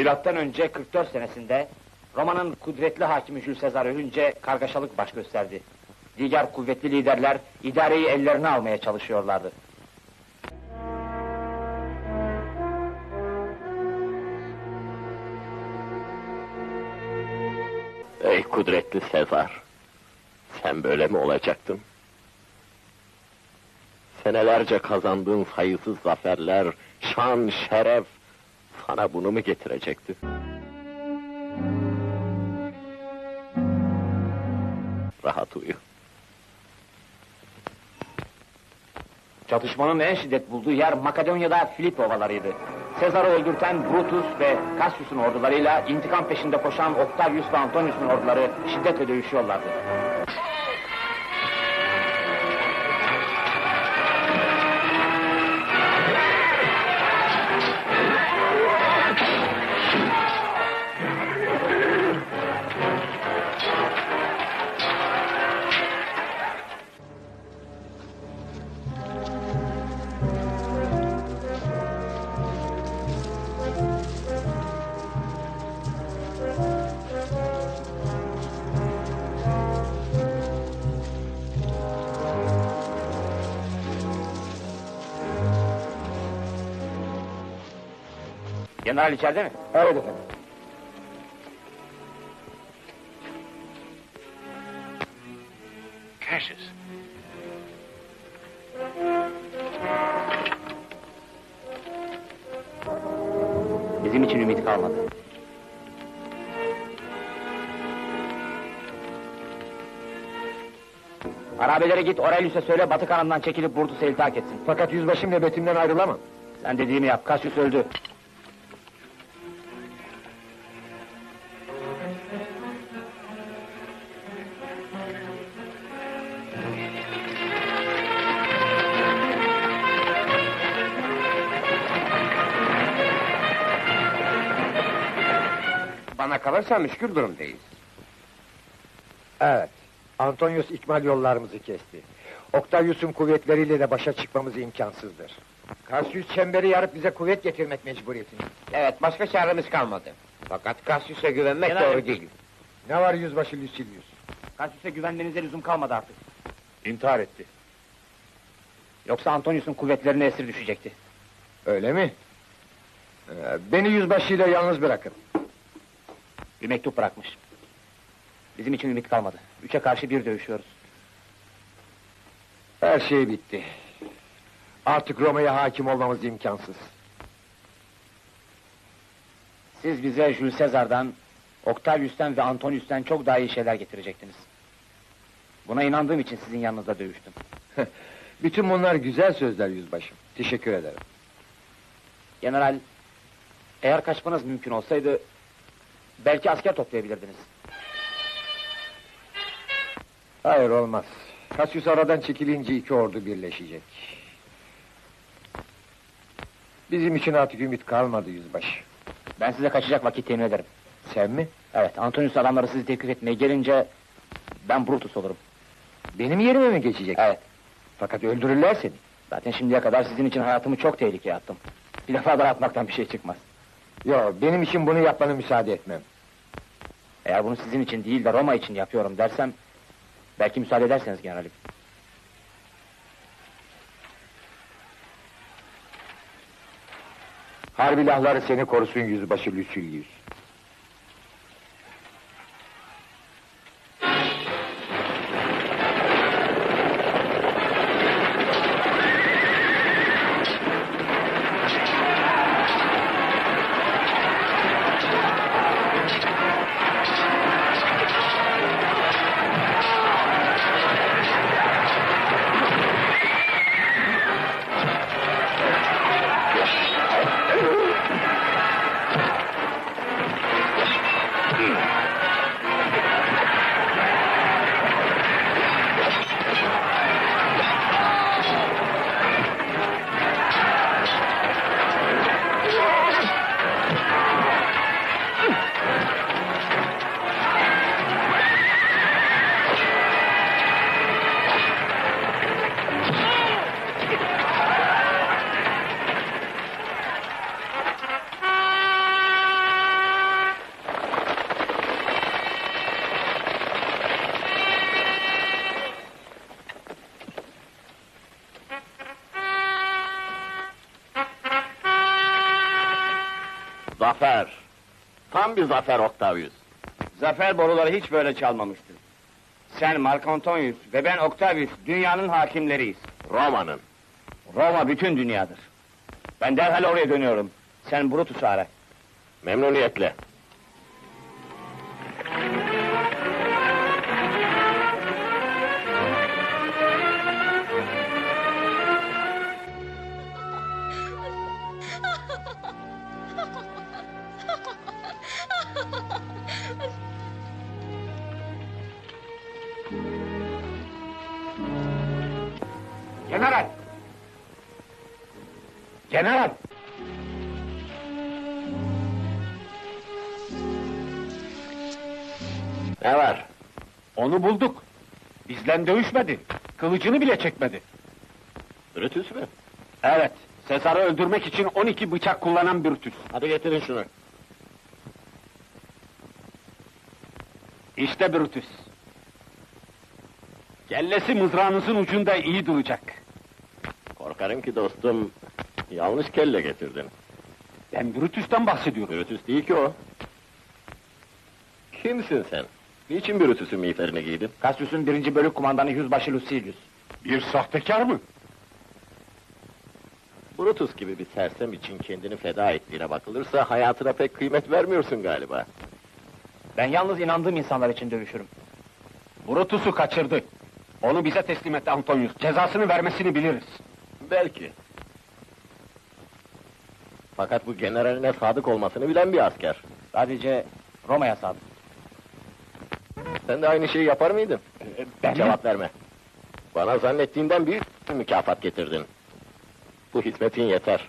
Milattan önce 44 senesinde Roma'nın kudretli hakimi Jules Caesar ölünce kargaşalık baş gösterdi. Diğer kuvvetli liderler idareyi ellerine almaya çalışıyorlardı. Ey kudretli Sezar! Sen böyle mi olacaktın? Senelerce kazandığın sayısız zaferler, şan, şeref... ...sana bunu mu getirecekti? Rahat uyu. Çatışmanın en şiddet bulduğu yer Makedonya'da Filip ovalarıydı. Sezar'ı öldürten Brutus ve Cassius'un ordularıyla intikam peşinde koşan Octavius ve Antonius'un orduları şiddetle dövüşüyorlardı. General içeride mi? Evet efendim. Cassius. Bizim için ümit kalmadı. Harabelere git Aurelius'e söyle batı kanalından çekilip Brutus'u iltak etsin. Fakat yüzbaşım nöbetimden ayrılamam. Sen dediğimi yap, Cassius öldü. Kalırsa müşkül durumdayız. Evet. Antonius ikmal yollarımızı kesti. Octavius'un kuvvetleriyle de başa çıkmamız imkansızdır. Cassius çemberi yarıp bize kuvvet getirmek mecburiyetinde. Evet, başka çaremiz kalmadı. Fakat Cassius'a güvenmek General- doğru değil. Ne var yüzbaşı Lucilius? Cassius'e güvenmenize lüzum kalmadı artık. İntihar etti. Yoksa Antonius'un kuvvetlerine esir düşecekti. Öyle mi? Ee, beni yüzbaşıyla yalnız bırakın. Bir mektup bırakmış. Bizim için ümit kalmadı. Üçe karşı bir dövüşüyoruz. Her şey bitti. Artık Roma'ya hakim olmamız imkansız. Siz bize Jules Caesar'dan, Octavius'tan ve Antonius'tan çok daha iyi şeyler getirecektiniz. Buna inandığım için sizin yanınızda dövüştüm. Bütün bunlar güzel sözler yüzbaşım. Teşekkür ederim. General, eğer kaçmanız mümkün olsaydı... ...belki asker toplayabilirdiniz. Hayır olmaz. Cassius aradan çekilince iki ordu birleşecek. Bizim için artık ümit kalmadı yüzbaşı. Ben size kaçacak vakit temin ederim. Sen mi? Evet, Antonius adamları sizi teklif etmeye gelince... ...ben Brutus olurum. Benim yerime mi geçecek? Evet, Fakat öldürürler seni. zaten şimdiye kadar sizin için hayatımı çok tehlikeye attım. Bir defa daha atmaktan bir şey çıkmaz. Yo, benim için bunu yapmana müsaade etmem. Eğer bunu sizin için değil de Roma için yapıyorum dersem... ...belki müsaade ederseniz generalim. Harbi lahları seni korusun yüzbaşı Lucilius. Bir zafer Octavius. Zafer boruları hiç böyle çalmamıştı. Sen Mark Antonius ve ben Octavius dünyanın hakimleriyiz. Roma'nın. Roma bütün dünyadır. Ben derhal oraya dönüyorum. Sen Brutus'u ara. Memnuniyetle. Onu bulduk. Bizden dövüşmedi. Kılıcını bile çekmedi. Brutus mü? Evet, Sezar'ı öldürmek için 12 bıçak kullanan Brutus. Hadi getirin şunu. İşte Brutus. Kellesi mızrağınızın ucunda iyi duracak. Korkarım ki dostum, yanlış kelle getirdin. Ben Brutus'tan bahsediyorum. Brutus değil ki o. Kimsin sen? Niçin Brutus'un miğferini giydin? Cassius'un birinci bölük kumandanı Yüzbaşı Lucilius. Bir sahtekar mı? Brutus gibi bir sersem için kendini feda ettiğine bakılırsa hayatına pek kıymet vermiyorsun galiba. Ben yalnız inandığım insanlar için dövüşürüm. Brutus'u kaçırdı. Onu bize teslim etti Antonius. Cezasını vermesini biliriz. Belki. Fakat bu generaline sadık olmasını bilen bir asker. Sadece Roma'ya sadık. Sen de aynı şeyi yapar mıydın? ben Cevap verme. Bana zannettiğinden büyük bir mükafat getirdin. Bu hizmetin yeter.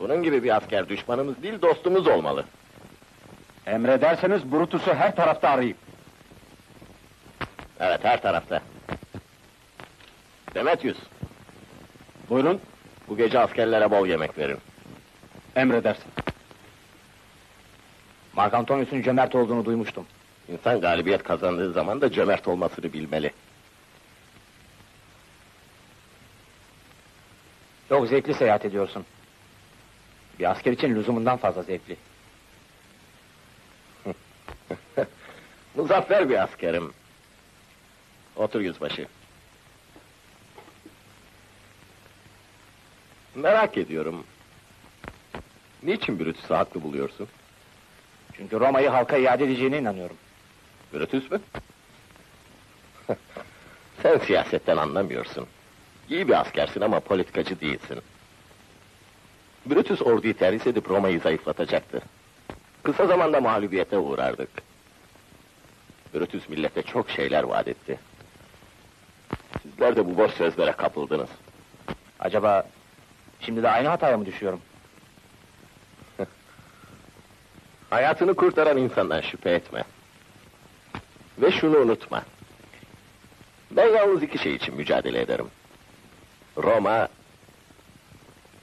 Bunun gibi bir asker düşmanımız değil dostumuz olmalı. Emrederseniz Brutus'u her tarafta arayayım. Evet her tarafta. Demetrius, Buyurun, bu gece askerlere bol yemek verin. emredersin. Mark Antonius'un cömert olduğunu duymuştum. İnsan galibiyet kazandığı zaman da cömert olmasını bilmeli. Çok zevkli seyahat ediyorsun. Bir asker için lüzumundan fazla zevkli. Muzaffer bir askerim. Otur yüzbaşı. Merak ediyorum. Niçin Brutus'u haklı buluyorsun? Çünkü Roma'yı halka iade edeceğine inanıyorum. Brutus mu? Sen siyasetten anlamıyorsun. İyi bir askersin ama politikacı değilsin. Brutus orduyu terhis edip Roma'yı zayıflatacaktı. Kısa zamanda mağlubiyete uğrardık. Brutus millete çok şeyler vaat etti. Sizler de bu boş sözlere kapıldınız. Acaba şimdi de aynı hataya mı düşüyorum? Hayatını kurtaran insandan şüphe etme. Ve şunu unutma. Ben yalnız iki şey için mücadele ederim. Roma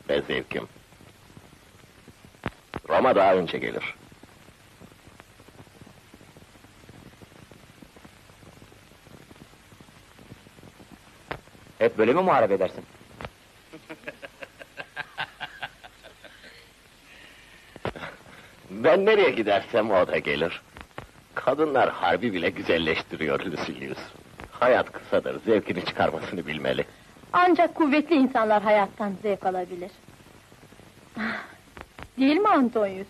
ve zevkim. Roma daha önce gelir. Hep böyle mi muharebe edersin? Ben nereye gidersem o da gelir. Kadınlar harbi bile güzelleştiriyor Lucilius. Hayat kısadır, zevkini çıkarmasını bilmeli. Ancak kuvvetli insanlar hayattan zevk alabilir. Ah, Değil mi Antonius?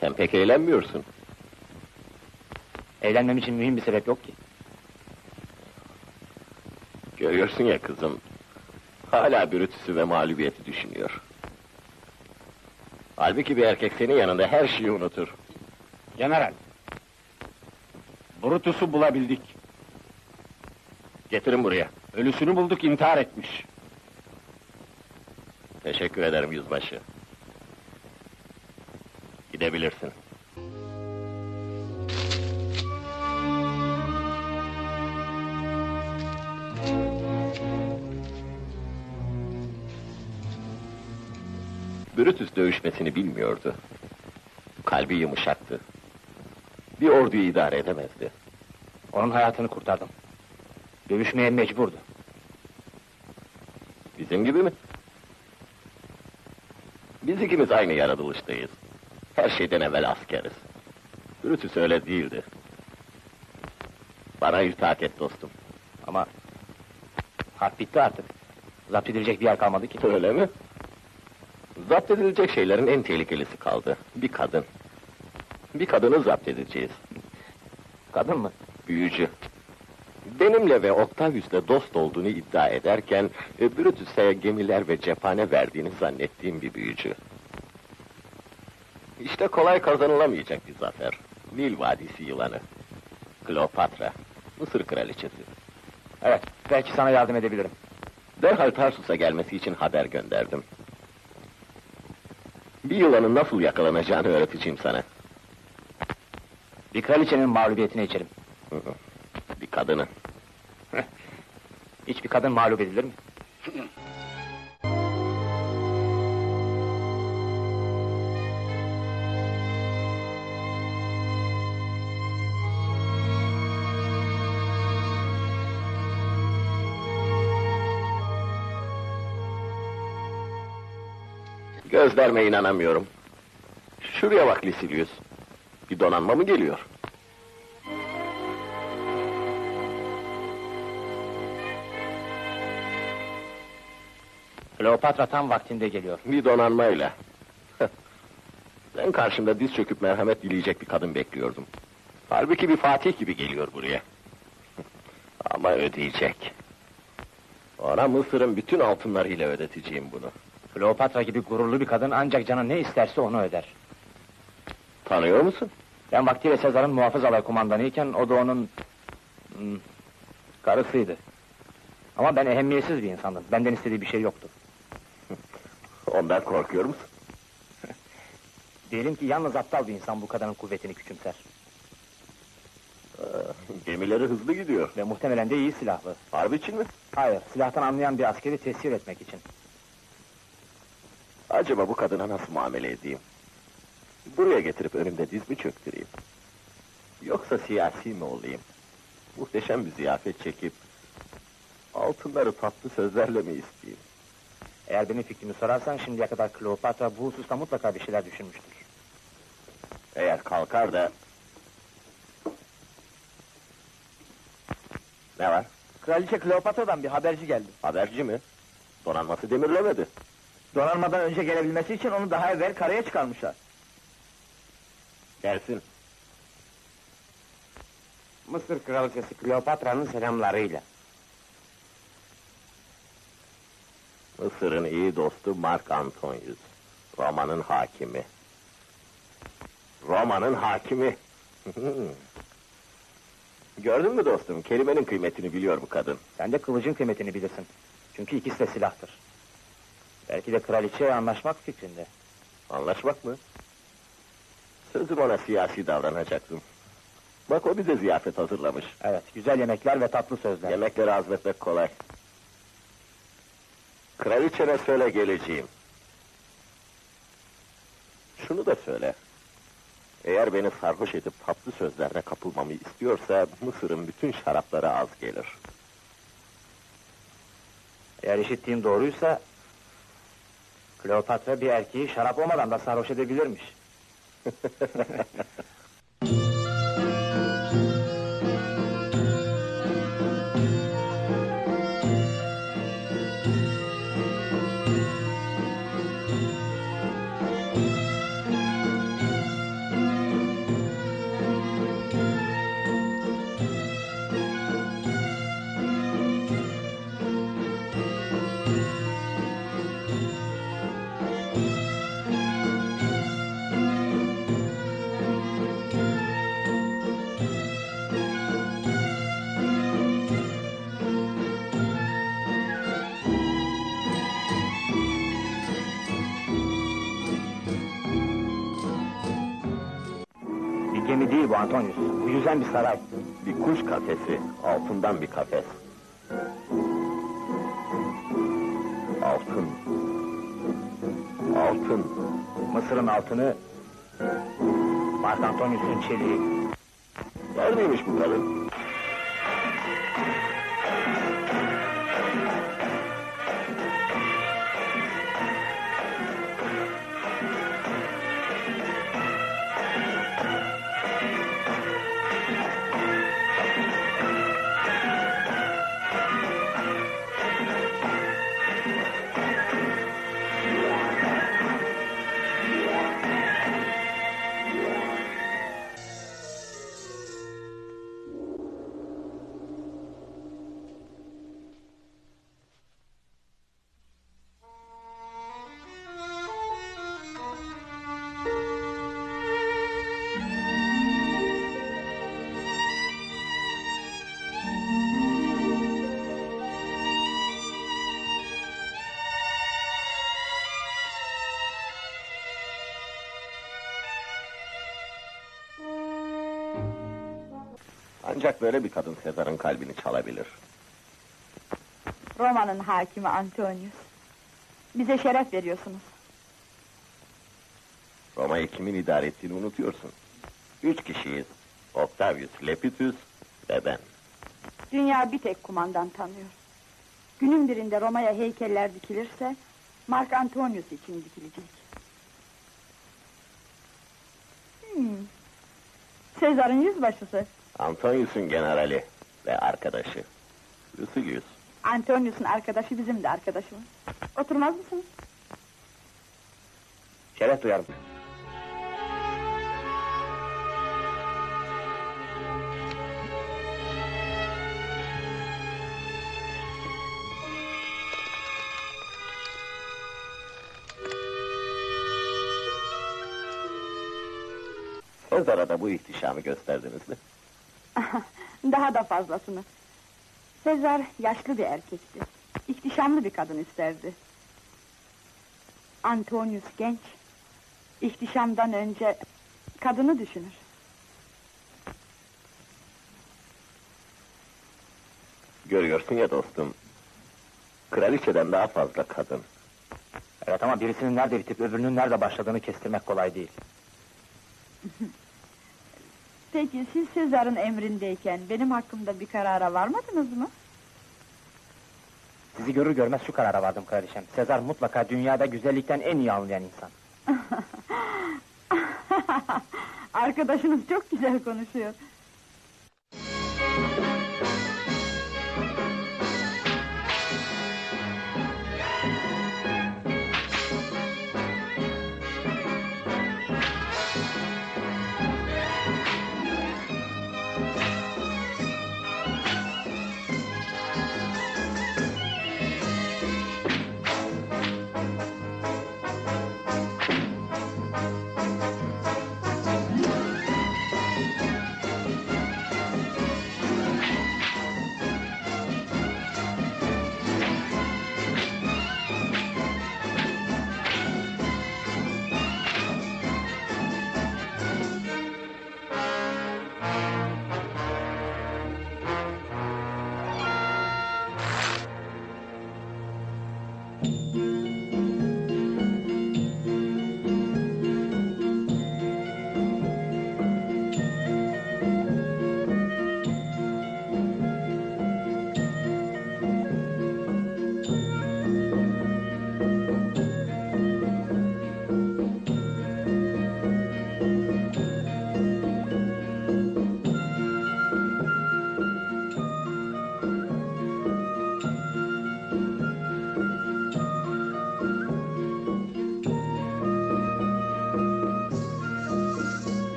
Sen pek eğlenmiyorsun. Eğlenmem için mühim bir sebep yok ki. Görüyorsun ya kızım. Hala Brutus'u ve mağlubiyeti düşünüyor. Halbuki bir erkek senin yanında her şeyi unutur. General. Brutus'u bulabildik. Getirin buraya. Ölüsünü bulduk, intihar etmiş. Teşekkür ederim yüzbaşı. Gidebilirsin. Brutus dövüşmesini bilmiyordu. Kalbi yumuşaktı. Bir orduyu idare edemezdi. Onun hayatını kurtardım. Dövüşmeye mecburdu. Bizim gibi mi? Biz ikimiz aynı yaratılıştayız. Her şeyden evvel askeriz. Brutus öyle değildi. Bana itaat et dostum. Ama harp bitti artık. Zapt edilecek bir yer kalmadı ki. Öyle mi? Zapt edilecek şeylerin en tehlikelisi kaldı. Bir kadın. Bir kadını zapt edeceğiz. Kadın mı? Büyücü. Benimle ve Octavius'la dost olduğunu iddia ederken... e, ...Brutus'a gemiler ve cephane verdiğini zannettiğim bir büyücü. İşte kolay kazanılamayacak bir zafer. Nil Vadisi yılanı. Kleopatra. Mısır kraliçesi. Evet, belki sana yardım edebilirim. Derhal Tarsus'a gelmesi için haber gönderdim. Bir yılanın nasıl yakalanacağını öğreteceğim sana. Bir kraliçenin mağlubiyetine içerim. Hı hı. Bir kadını. Hiçbir kadın mağlup edilir mi? Gözlerime inanamıyorum. Şuraya bak Lisilius. Bir donanma mı geliyor? Kleopatra tam vaktinde geliyor. Bir donanmayla. ben karşımda diz çöküp merhamet dileyecek bir kadın bekliyordum. Halbuki bir fatih gibi geliyor buraya. Ama ödeyecek. Ona Mısır'ın bütün altınlarıyla ödeteceğim bunu. Kleopatra gibi gururlu bir kadın ancak canı ne isterse onu öder. Tanıyor musun? Ben vaktiyle Sezar'ın muhafız alay kumandanıyken o da onun... hmm, karısıydı. Ama ben ehemmiyetsiz bir insandım. Benden istediği bir şey yoktu. Ondan korkuyor musun? Diyelim ki yalnız aptal bir insan bu kadının kuvvetini küçümser. Ee, gemileri hızlı gidiyor. Ve muhtemelen de iyi silahlı. Harbi için mi? Hayır, silahtan anlayan bir askeri tesir etmek için. Acaba bu kadına nasıl muamele edeyim? Buraya getirip önümde diz mi çöktüreyim? Yoksa siyasi mi olayım? Muhteşem bir ziyafet çekip... ...altınları tatlı sözlerle mi isteyeyim? Eğer benim fikrimi sorarsan şimdiye kadar Kleopatra bu hususta mutlaka bir şeyler düşünmüştür. Eğer kalkar da... Ne var? Kraliçe Kleopatra'dan bir haberci geldi. Haberci mi? Donanması demirlemedi. Donanmadan önce gelebilmesi için onu daha evvel karaya çıkarmışlar. Gelsin. Mısır kraliçesi Kleopatra'nın selamlarıyla. Mısır'ın iyi dostu Mark Antonius. Roma'nın hakimi. Roma'nın hakimi. Gördün mü dostum? Kelimenin kıymetini biliyor bu kadın. Sen de kılıcın kıymetini bilirsin. Çünkü ikisi de silahtır. Belki de kraliçeye anlaşmak fikrinde. Anlaşmak mı? Sözüm ona siyasi davranacaktım. Bak o bize ziyafet hazırlamış. Evet, güzel yemekler ve tatlı sözler. Yemekleri azmetmek kolay. Kraliçene söyle geleceğim. Şunu da söyle. Eğer beni sarhoş edip tatlı sözlerine kapılmamı istiyorsa... ...Mısır'ın bütün şarapları az gelir. Eğer işittiğim doğruysa... Kleopatra bir erkeği şarap olmadan da sarhoş edebilirmiş. Yüzen bir saray. Bir kuş kafesi, altından bir kafes. Altın. Altın. Mısır'ın altını... Mark Antonius'un çeliği. Neredeymiş bu kadın? Ancak böyle bir kadın Sezar'ın kalbini çalabilir. Roma'nın hakimi Antonius. Bize şeref veriyorsunuz. Roma'yı kimin idare ettiğini unutuyorsun. Üç kişiyiz. Octavius Lepidus ve ben. Dünya bir tek kumandan tanıyor. Günün birinde Roma'ya heykeller dikilirse... ...Mark Antonius için dikilecek. Hmm. Sezar'ın yüzbaşısı. Antonius'un generali ve arkadaşı. Lucius. Antonius'un arkadaşı bizim de arkadaşımız. Oturmaz mısınız? Şeref duyarım. Sezar'a da bu ihtişamı gösterdiniz mi? Daha da fazlasını. Sezar yaşlı bir erkekti. İhtişamlı bir kadın isterdi. Antonius genç. İhtişamdan önce kadını düşünür. Görüyorsun ya dostum. Kraliçeden daha fazla kadın. Evet ama birisinin nerede bitip öbürünün nerede başladığını kestirmek kolay değil. Peki siz Sezar'ın emrindeyken benim hakkımda bir karara varmadınız mı? Sizi görür görmez şu karara vardım kraliçem. Sezar mutlaka dünyada güzellikten en iyi anlayan insan. Arkadaşınız çok güzel konuşuyor.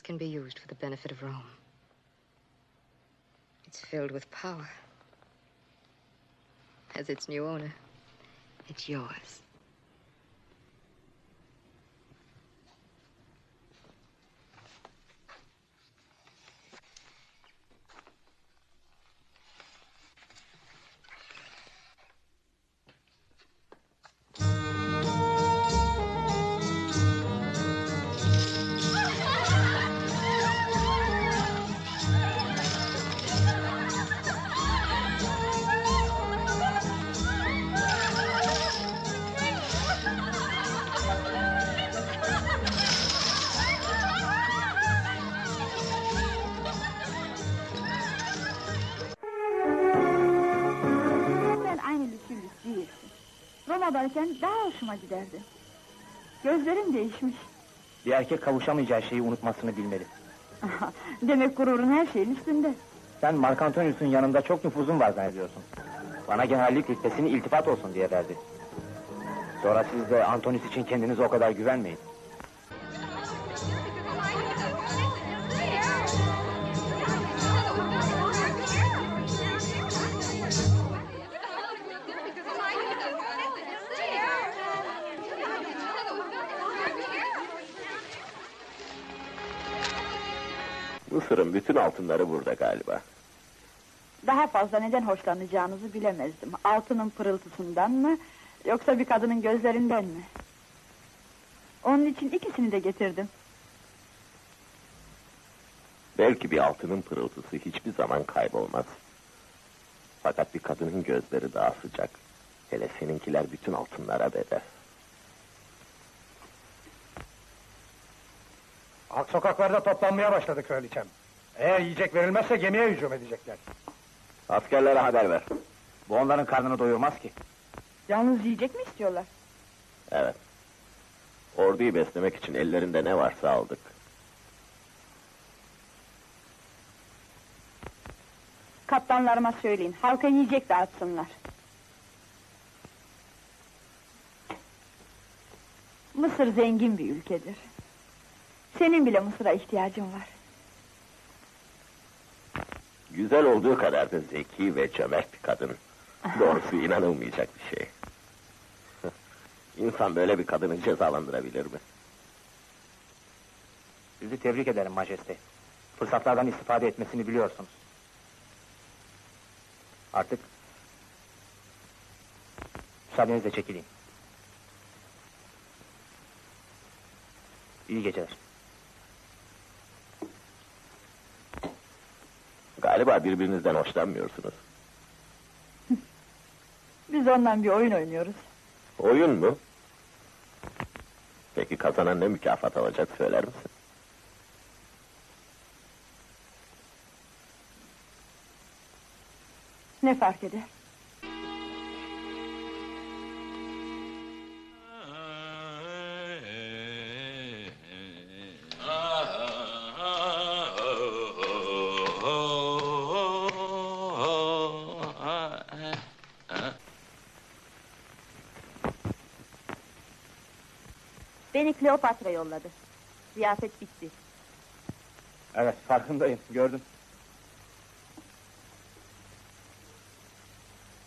Can be used for the benefit of Rome. It's filled with power. As its new owner, it's yours. Roma'dayken daha hoşuma giderdi. Gözlerin değişmiş. Bir erkek kavuşamayacağı şeyi unutmasını bilmeli. Demek gururun her şeyin üstünde. Sen Mark Antonius'un yanında çok nüfuzun var zannediyorsun. Bana generallik rütbesini iltifat olsun diye verdi. Sonra siz de Antonius için kendinize o kadar güvenmeyin. Mısır'ın bütün altınları burada galiba. Daha fazla neden hoşlanacağınızı bilemezdim. Altının pırıltısından mı, yoksa bir kadının gözlerinden mi? Onun için ikisini de getirdim. Belki bir altının pırıltısı hiçbir zaman kaybolmaz. Fakat bir kadının gözleri daha sıcak. Hele seninkiler bütün altınlara bedel. Halk sokaklarda toplanmaya başladı kraliçem. Eğer yiyecek verilmezse gemiye hücum edecekler. Askerlere haber ver. Bu onların karnını doyurmaz ki. Yalnız yiyecek mi istiyorlar? Evet. Orduyu beslemek için ellerinde ne varsa aldık. Kaptanlarıma söyleyin, halka yiyecek dağıtsınlar. Mısır zengin bir ülkedir. Senin bile Mısır'a ihtiyacın var. Güzel olduğu kadar da zeki ve cömert bir kadın. Doğrusu inanılmayacak bir şey. İnsan böyle bir kadını cezalandırabilir mi? Sizi tebrik ederim majeste. Fırsatlardan istifade etmesini biliyorsunuz. Artık... Müsaadenizle çekileyim. İyi geceler. Galiba birbirinizden hoşlanmıyorsunuz. Biz ondan bir oyun oynuyoruz. Oyun mu? Peki kazanan ne mükafat alacak söyler misin? Ne fark eder? Kleopatra yolladı. Ziyafet bitti. Evet, farkındayım, gördüm.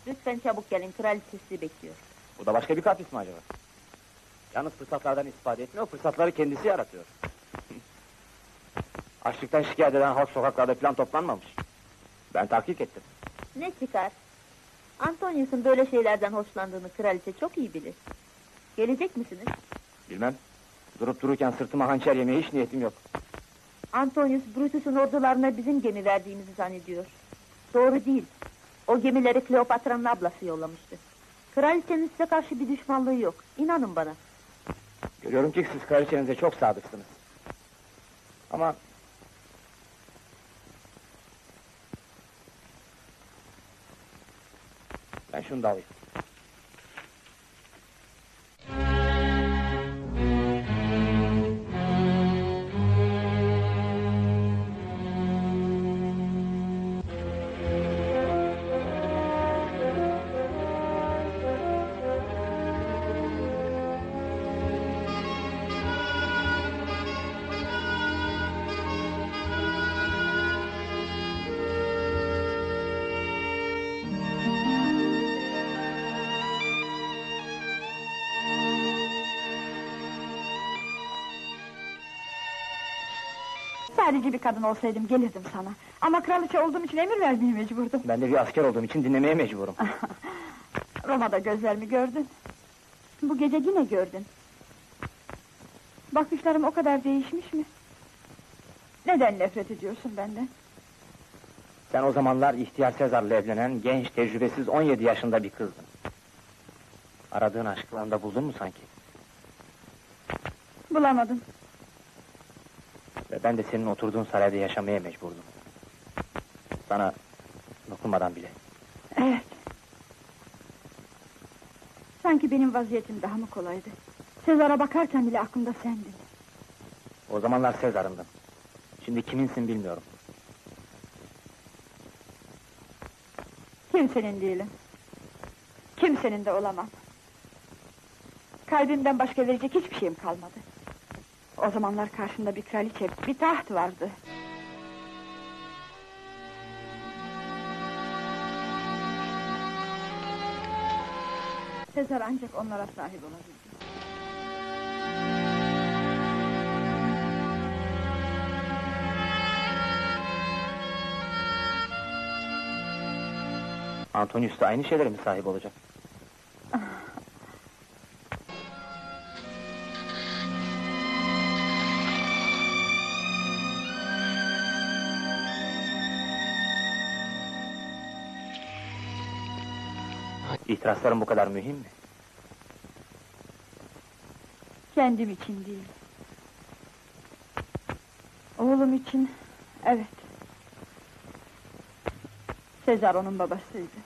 Lütfen çabuk gelin, kraliçe sizi bekliyor. Bu da başka bir kapris mi acaba? Yalnız fırsatlardan istifade etmiyor, fırsatları kendisi yaratıyor. Açlıktan şikayet eden halk sokaklarda falan toplanmamış. Ben tahkik ettim. Ne çıkar? Antonius'un böyle şeylerden hoşlandığını kraliçe çok iyi bilir. Gelecek misiniz? Bilmem. Durup dururken sırtıma hançer yemeye hiç niyetim yok. Antonius Brutus'un ordularına bizim gemi verdiğimizi zannediyor. Doğru değil. O gemileri Kleopatra'nın ablası yollamıştı. Kraliçenin size karşı bir düşmanlığı yok. İnanın bana. Görüyorum ki siz kraliçenize çok sadıksınız. Ama... Ben şunu da alayım. Sadece bir kadın olsaydım gelirdim sana. Ama kraliçe olduğum için emir vermeye mecburdum. Ben de bir asker olduğum için dinlemeye mecburum. Roma'da gözlerimi gördün. Bu gece yine gördün. Bakışlarım o kadar değişmiş mi? Neden nefret ediyorsun benden? Sen o zamanlar ihtiyar Sezar'la evlenen genç, tecrübesiz 17 yaşında bir kızdın. Aradığın aşkı onda buldun mu sanki? Bulamadım. Ve ben de senin oturduğun sarayda yaşamaya mecburdum. Sana dokunmadan bile. Evet. Sanki benim vaziyetim daha mı kolaydı? Sezar'a bakarken bile aklımda sendin. O zamanlar Sezar'ındın. Şimdi kiminsin bilmiyorum. Kimsenin değilim. Kimsenin de olamam. Kalbimden başka verecek hiçbir şeyim kalmadı. O zamanlar karşımda bir kraliçe, bir taht vardı. Sezar ancak onlara sahip olabildi. Antonius da aynı şeylere mi sahip olacak? İtirazların bu kadar mühim mi? Kendim için değil. Oğlum için, evet. Sezar onun babasıydı.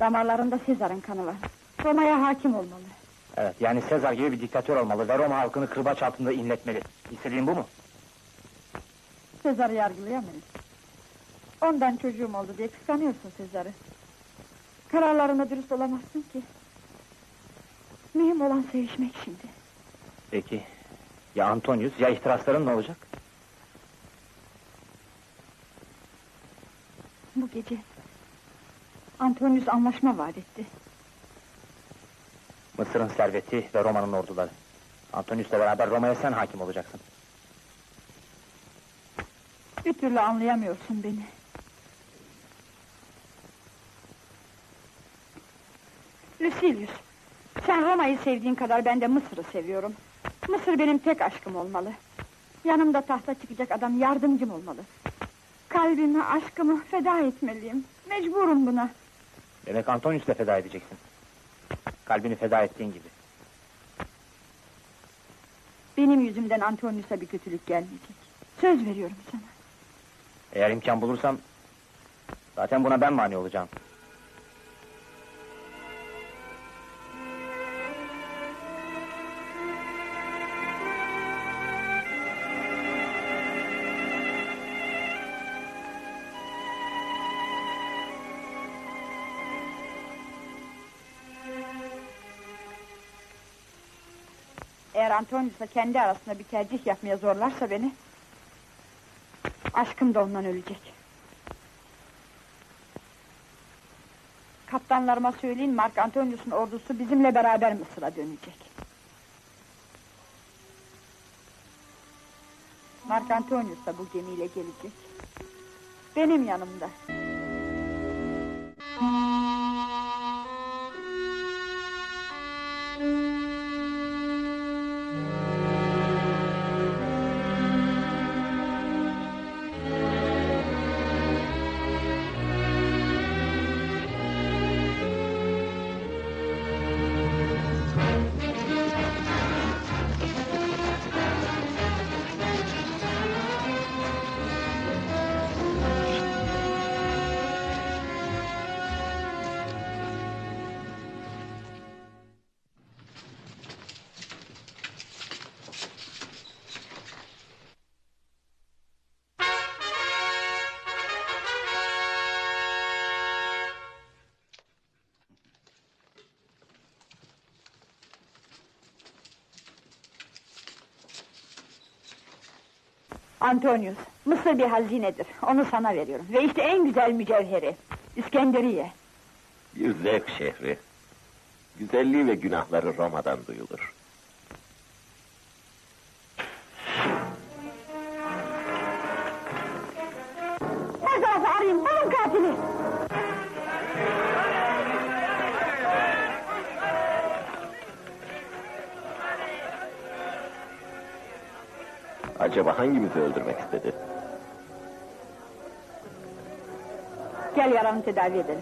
Damarlarında Sezar'ın kanı var. Roma'ya hakim olmalı. Evet, yani Sezar gibi bir diktatör olmalı ve Roma halkını kırbaç altında inletmeli. İstediğin bu mu? Sezar'ı yargılayamayız. Ondan çocuğum oldu diye kıskanıyorsun Sezar'ı. Kararlarında dürüst olamazsın ki. Mühim olan sevişmek şimdi. Peki, ya Antonius, ya ihtirasların ne olacak? Bu gece... Antonius anlaşma vaat etti. Mısır'ın serveti ve Roma'nın orduları. Antonius'la beraber Roma'ya sen hakim olacaksın. Bir türlü anlayamıyorsun beni. Lucilius, sen Roma'yı sevdiğin kadar ben de Mısır'ı seviyorum. Mısır benim tek aşkım olmalı. Yanımda tahta çıkacak adam yardımcım olmalı. Kalbimi, aşkımı feda etmeliyim. Mecburum buna. Demek Antonius'la feda edeceksin. Kalbini feda ettiğin gibi. Benim yüzümden Antonius'a bir kötülük gelmeyecek. Söz veriyorum sana. Eğer imkan bulursam... ...zaten buna ben mani olacağım. Antonius'la kendi arasında bir tercih yapmaya zorlarsa beni... ...aşkım da ondan ölecek. Kaptanlarıma söyleyin Mark Antonius'un ordusu bizimle beraber Mısır'a dönecek. Mark Antonius da bu gemiyle gelecek. Benim yanımda. Antonius, Mısır bir hazinedir. Onu sana veriyorum. Ve işte en güzel mücevheri. İskenderiye. Bir zevk şehri. Güzelliği ve günahları Roma'dan duyulur. کیا یارو ان چه دل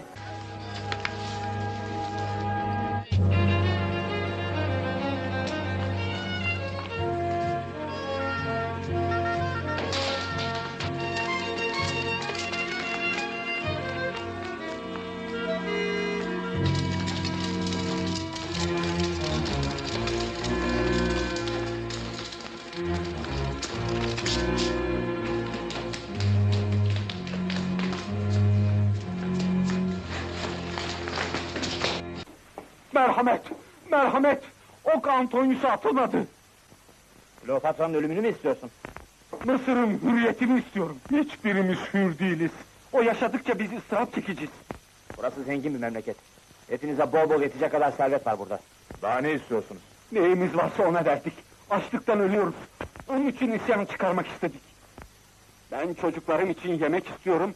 Merhamet! Ok Antonius'a atılmadı. Kleopatra'nın ölümünü mü istiyorsun? Mısır'ın hürriyetini istiyorum. Hiçbirimiz hür değiliz. O yaşadıkça biz ıstırap çekeceğiz. Burası zengin bir memleket. Hepinize bol bol yetecek kadar servet var burada. Daha ne istiyorsunuz? Neyimiz varsa ona verdik. Açlıktan ölüyoruz. Onun için isyan çıkarmak istedik. Ben çocuklarım için yemek istiyorum.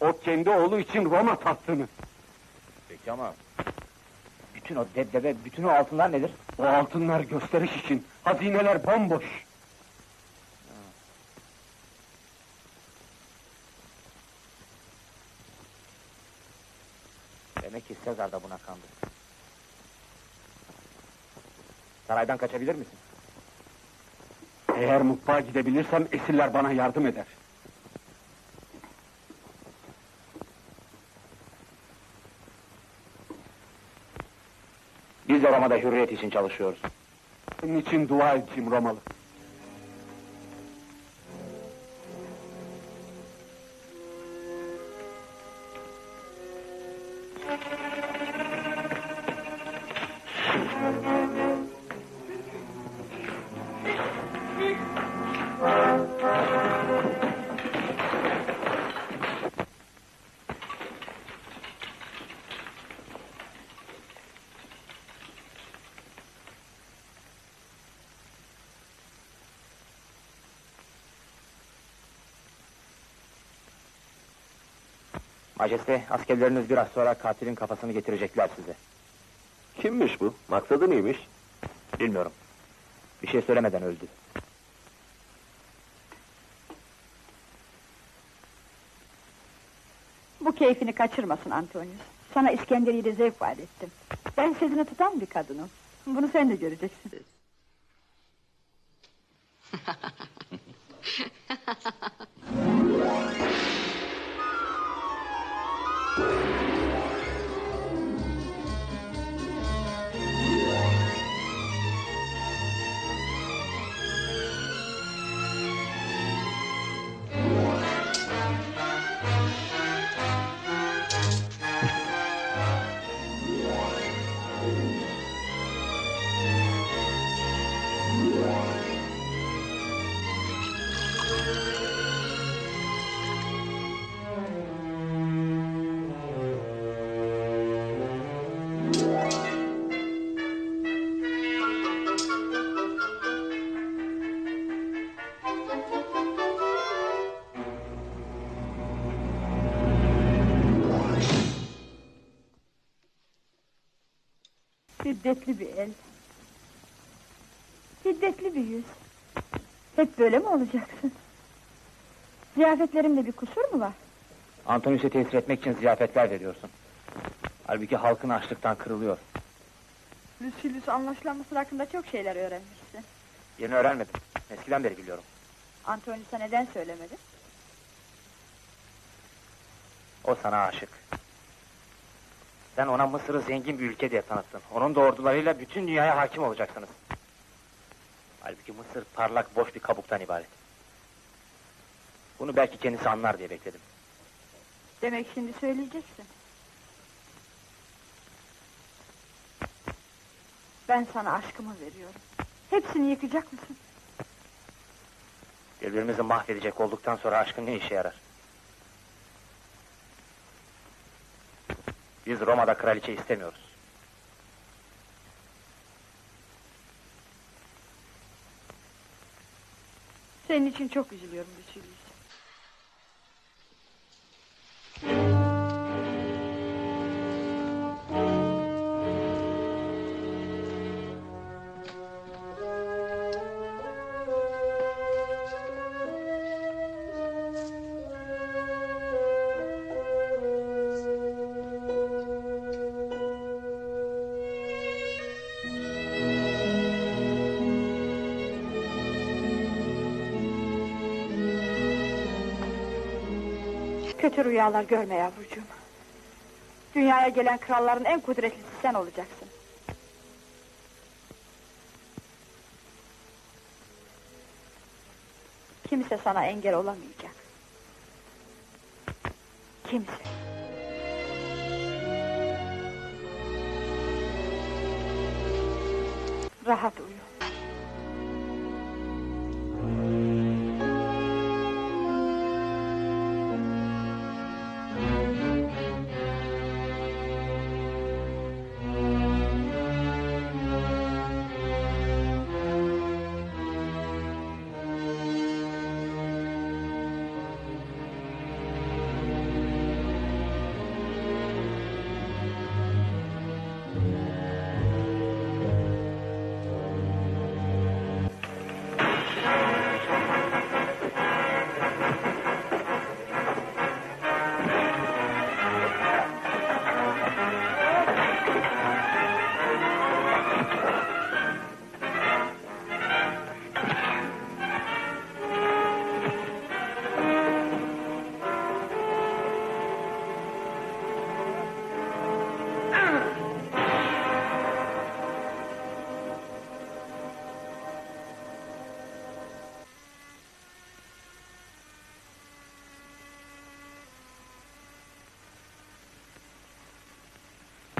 O kendi oğlu için Roma tahtını. Peki ama... Bütün o debdebe, bütün o altınlar nedir? O altınlar gösteriş için. Hazineler bomboş. Demek ki Sezar da buna kandı. Saraydan kaçabilir misin? Eğer mutfağa gidebilirsem esirler bana yardım eder. Roma'da hürriyet için çalışıyoruz. Senin için dua edeyim Romalı. Majeste, askerleriniz biraz sonra katilin kafasını getirecekler size. Kimmiş bu? Maksadı neymiş? Bilmiyorum. Bir şey söylemeden öldü. Bu keyfini kaçırmasın Antonius. Sana İskenderiye'de zevk vaat ettim. Ben sözünü tutan bir kadınım. Bunu sen de göreceksin. Şiddetli bir el. Şiddetli bir yüz. Hep böyle mi olacaksın? Ziyafetlerimde bir kusur mu var? Antonius'u tesir etmek için ziyafetler veriyorsun. Halbuki halkın açlıktan kırılıyor. Lucilius anlaşılan hakkında çok şeyler öğrenmişsin. Yeni öğrenmedim. Eskiden beri biliyorum. Antonius'a neden söylemedin? O sana aşık. Sen ona Mısır'ı zengin bir ülke diye tanıttın. Onun da ordularıyla bütün dünyaya hakim olacaksınız. Halbuki Mısır parlak boş bir kabuktan ibaret. Bunu belki kendisi anlar diye bekledim. Demek şimdi söyleyeceksin. Ben sana aşkımı veriyorum. Hepsini yıkacak mısın? Birbirimizi mahvedecek olduktan sonra aşkın ne işe yarar? Biz Roma'da kraliçe istemiyoruz. Senin için çok üzülüyorum Lucilius. Kötü rüyalar görme yavrucuğum. Dünyaya gelen kralların en kudretlisi sen olacaksın. Kimse sana engel olamayacak. Kimse. Rahat uyu.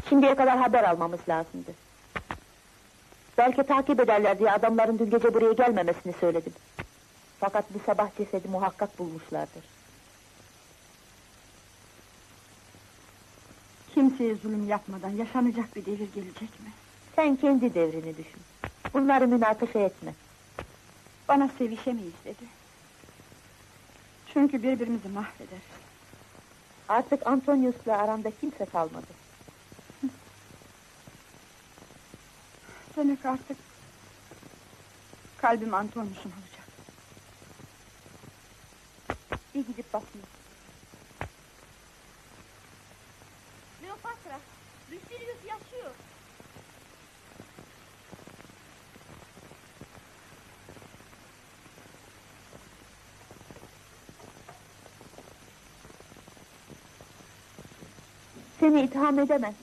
Şimdiye kadar haber almamız lazımdı. Belki takip ederler diye adamların dün gece buraya gelmemesini söyledim. Fakat bu sabah cesedi muhakkak bulmuşlardır. Kimseye zulüm yapmadan yaşanacak bir devir gelecek mi? Sen kendi devrini düşün. Bunları münakaşa etme. Bana sevişemeyiz dedi. Çünkü birbirimizi mahvederiz. Artık Antonius'la aranda kimse kalmadı. Demek artık kalbim Antonius'un olacak. Bir gidip bakayım. Kleopatra, Lucilius yaşıyor. Seni itham edemez.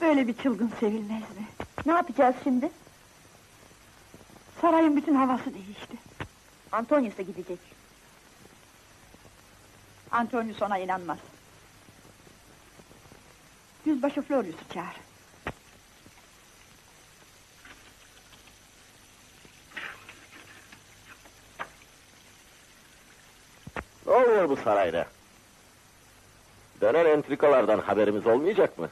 Böyle bir çılgın sevilmez mi? Ne yapacağız şimdi? Sarayın bütün havası değişti. Antonius'a gidecek. Antonius ona inanmaz. Yüzbaşı Florius'u çağır. Ne oluyor bu sarayda? Dönen entrikalardan haberimiz olmayacak mı?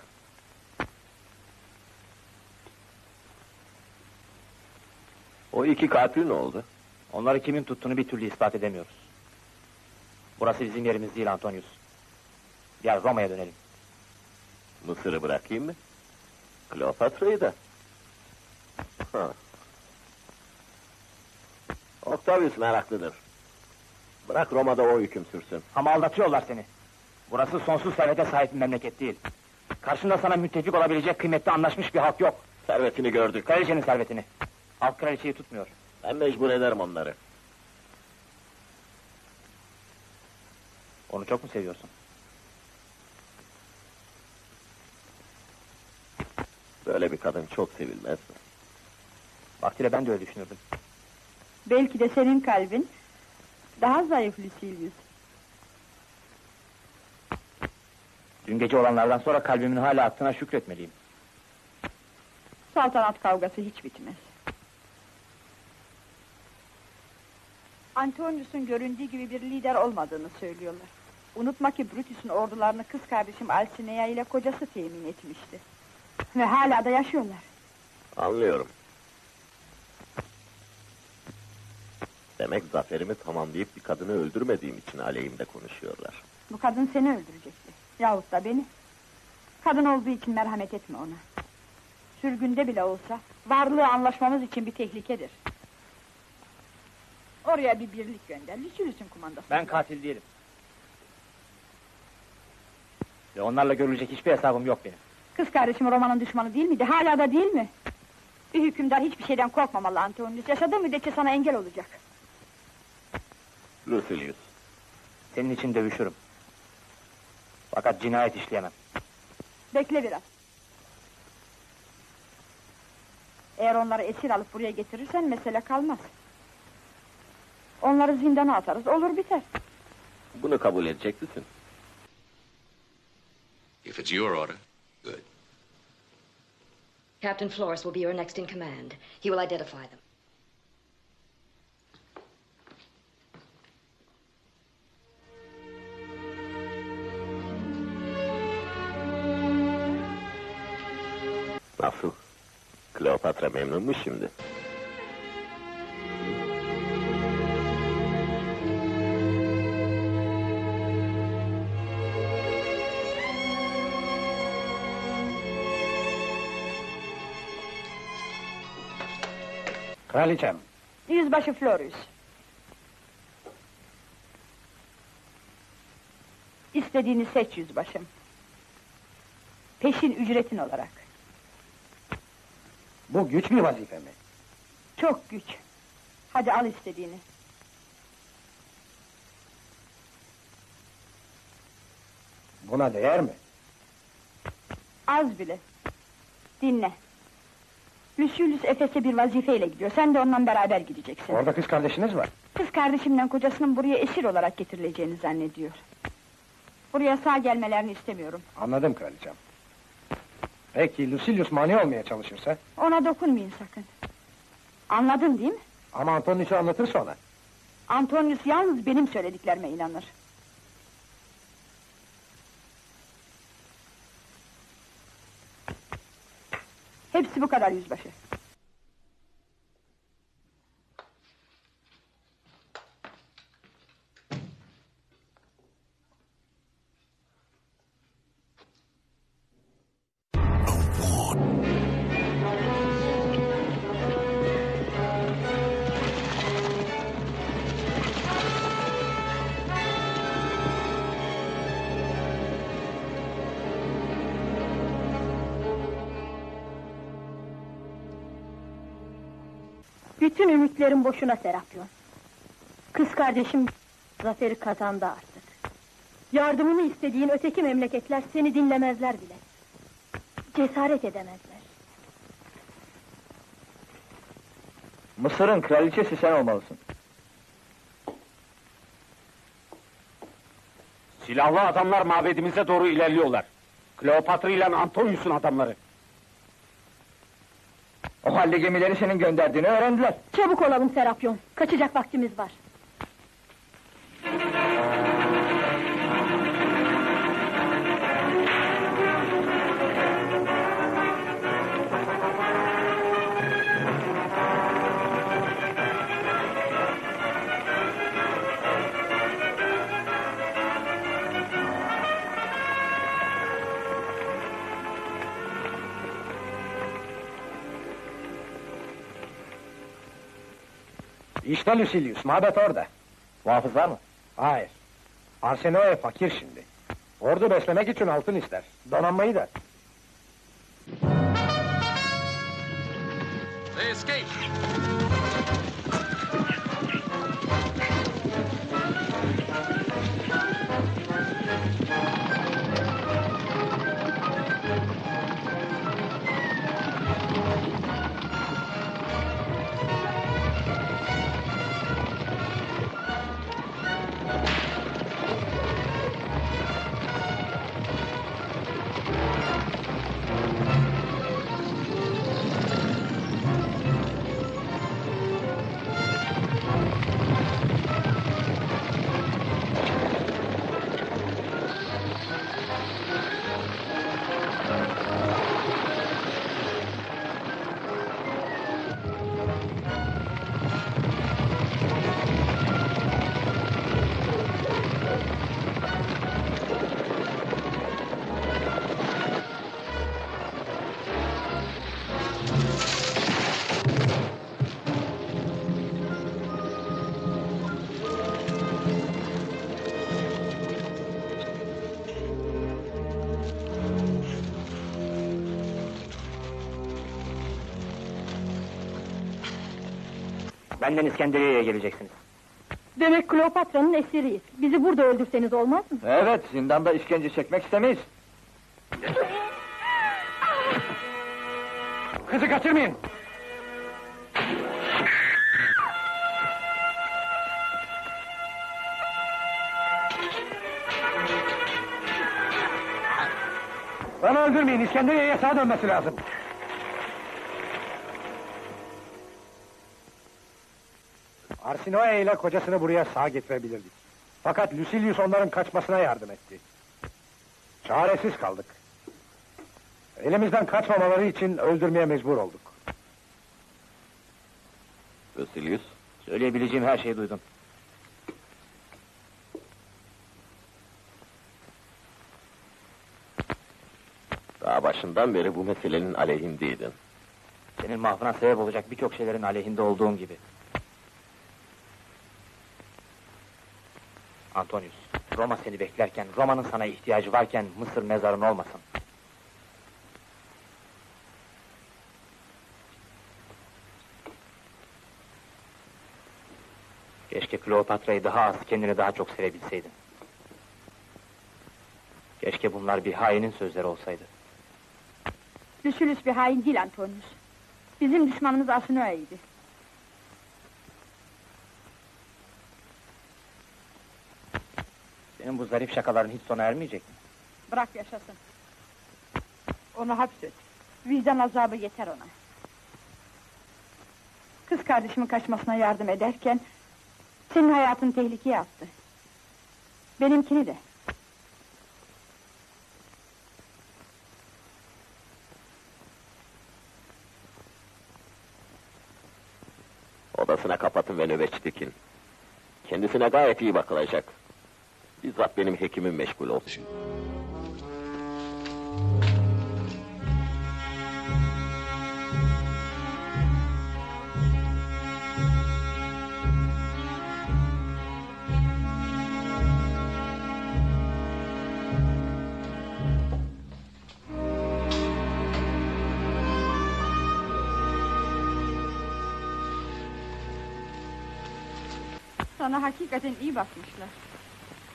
O iki katil ne oldu? Onları kimin tuttuğunu bir türlü ispat edemiyoruz. Burası bizim yerimiz değil Antonius. Gel Roma'ya dönelim. Mısır'ı bırakayım mı? Kleopatra'yı da. Ha. Octavius meraklıdır. Bırak Roma'da o hüküm sürsün. Ama aldatıyorlar seni. Burası sonsuz servete sahip bir memleket değil. Karşında sana müttefik olabilecek kıymetli anlaşmış bir halk yok. Servetini gördük. Kraliçenin servetini. Halk kraliçeyi tutmuyor. Ben mecbur ederim onları. Onu çok mu seviyorsun? Böyle bir kadın çok sevilmez mi? Vaktiyle ben de öyle düşünürdüm. Belki de senin kalbin daha zayıf Lucilius. Dün gece olanlardan sonra kalbimin hala attığına şükretmeliyim. Saltanat kavgası hiç bitmez. Antonius'un göründüğü gibi bir lider olmadığını söylüyorlar. Unutma ki Brutus'un ordularını kız kardeşim Alcinea ile kocası temin etmişti. Ve hala da yaşıyorlar. Anlıyorum. Demek zaferimi tamamlayıp bir kadını öldürmediğim için aleyhimde konuşuyorlar. Bu kadın seni öldürecekti. Yahut da beni. Kadın olduğu için merhamet etme ona. Sürgünde bile olsa varlığı anlaşmamız için bir tehlikedir. Oraya bir birlik gönder. Lucius'un kumandası. Ben katil değilim. Ve onlarla görülecek hiçbir hesabım yok benim. Kız kardeşim romanın düşmanı değil miydi? Hala da değil mi? Bir hükümdar hiçbir şeyden korkmamalı Antonius. Yaşadığı müddetçe sana engel olacak. Lucilius, Senin için dövüşürüm. Fakat cinayet işleyemem. Bekle biraz. Eğer onları esir alıp buraya getirirsen mesele kalmaz. Onları zindana atarız, olur biter. Bunu kabul edecek misin? If it's your order, good. Captain Flores will be your next in command. He will identify them. Nasıl? Kleopatra memnun mu şimdi? Kraliçem, Yüzbaşı Florius. İstediğini seç yüzbaşım. Peşin ücretin olarak. bu güç bir vazife mi? Çok güç. Hadi al istediğini. Buna değer mi? Az bile. Dinle. Lucius Efes'e bir vazifeyle gidiyor. Sen de onunla beraber gideceksin. Orada kız kardeşiniz var. Kız kardeşimden kocasının buraya esir olarak getirileceğini zannediyor. Buraya sağ gelmelerini istemiyorum. Anladım kraliçem. Peki Lucilius mani olmaya çalışırsa? Ona dokunmayın sakın. Anladın değil mi? Ama Antonius'u anlatırsa ona. Antonius yalnız benim söylediklerime inanır. Hepsi bu kadar yüzbaşı. Ümitlerim boşuna Serapyon. Kız kardeşim zaferi kazandı artık. Yardımımı istediğin öteki memleketler seni dinlemezler bile. Cesaret edemezler. Mısır'ın kraliçesi sen olmalısın. Silahlı adamlar mabedimize doğru ilerliyorlar. Kleopatra ile Antonius'un adamları. O halde gemileri senin gönderdiğini öğrendiler. Çabuk olalım Serapyon. Kaçacak vaktimiz var. İşte Lucilius, mabet orada. Muhafız var mı? Hayır. Arsenoe fakir şimdi. Ordu beslemek için altın ister. Donanmayı da. They escaped. Benden İskenderiye'ye geleceksiniz. Demek Kleopatra'nın esiriyiz. Bizi burada öldürseniz olmaz mı? Evet, zindanda işkence çekmek istemeyiz. Kızı kaçırmayın! Bana öldürmeyin, İskenderiye'ye sağa dönmesi lazım. Arsinoe ile kocasını buraya sağ getirebilirdik. Fakat Lucilius onların kaçmasına yardım etti. Çaresiz kaldık. Elimizden kaçmamaları için öldürmeye mecbur olduk. Lucilius, Söyleyebileceğim her şeyi duydum. daha başından beri bu meselenin aleyhindeydin. Senin mahvına sebep olacak birçok şeylerin aleyhinde olduğum gibi. Antonius, Roma seni beklerken, Roma'nın sana ihtiyacı varken Mısır mezarın olmasın. Keşke Kleopatra'yı daha az, kendini daha çok sevebilseydin. Keşke bunlar bir hainin sözleri olsaydı. Lucullus bir hain değil Antonius. Bizim düşmanımız Asinoe'ydi. Senin bu zarif şakaların hiç sona ermeyecek mi? Bırak yaşasın. Onu hapset. Vicdan azabı yeter ona. Kız kardeşimin kaçmasına yardım ederken... ...senin hayatını tehlikeye attı. Benimkini de. Odasına kapatın ve nöbetçi dikin. Kendisine gayet iyi bakılacak. Bizzat benim hekimim meşgul olsun. Sana hakikaten iyi bakmışlar.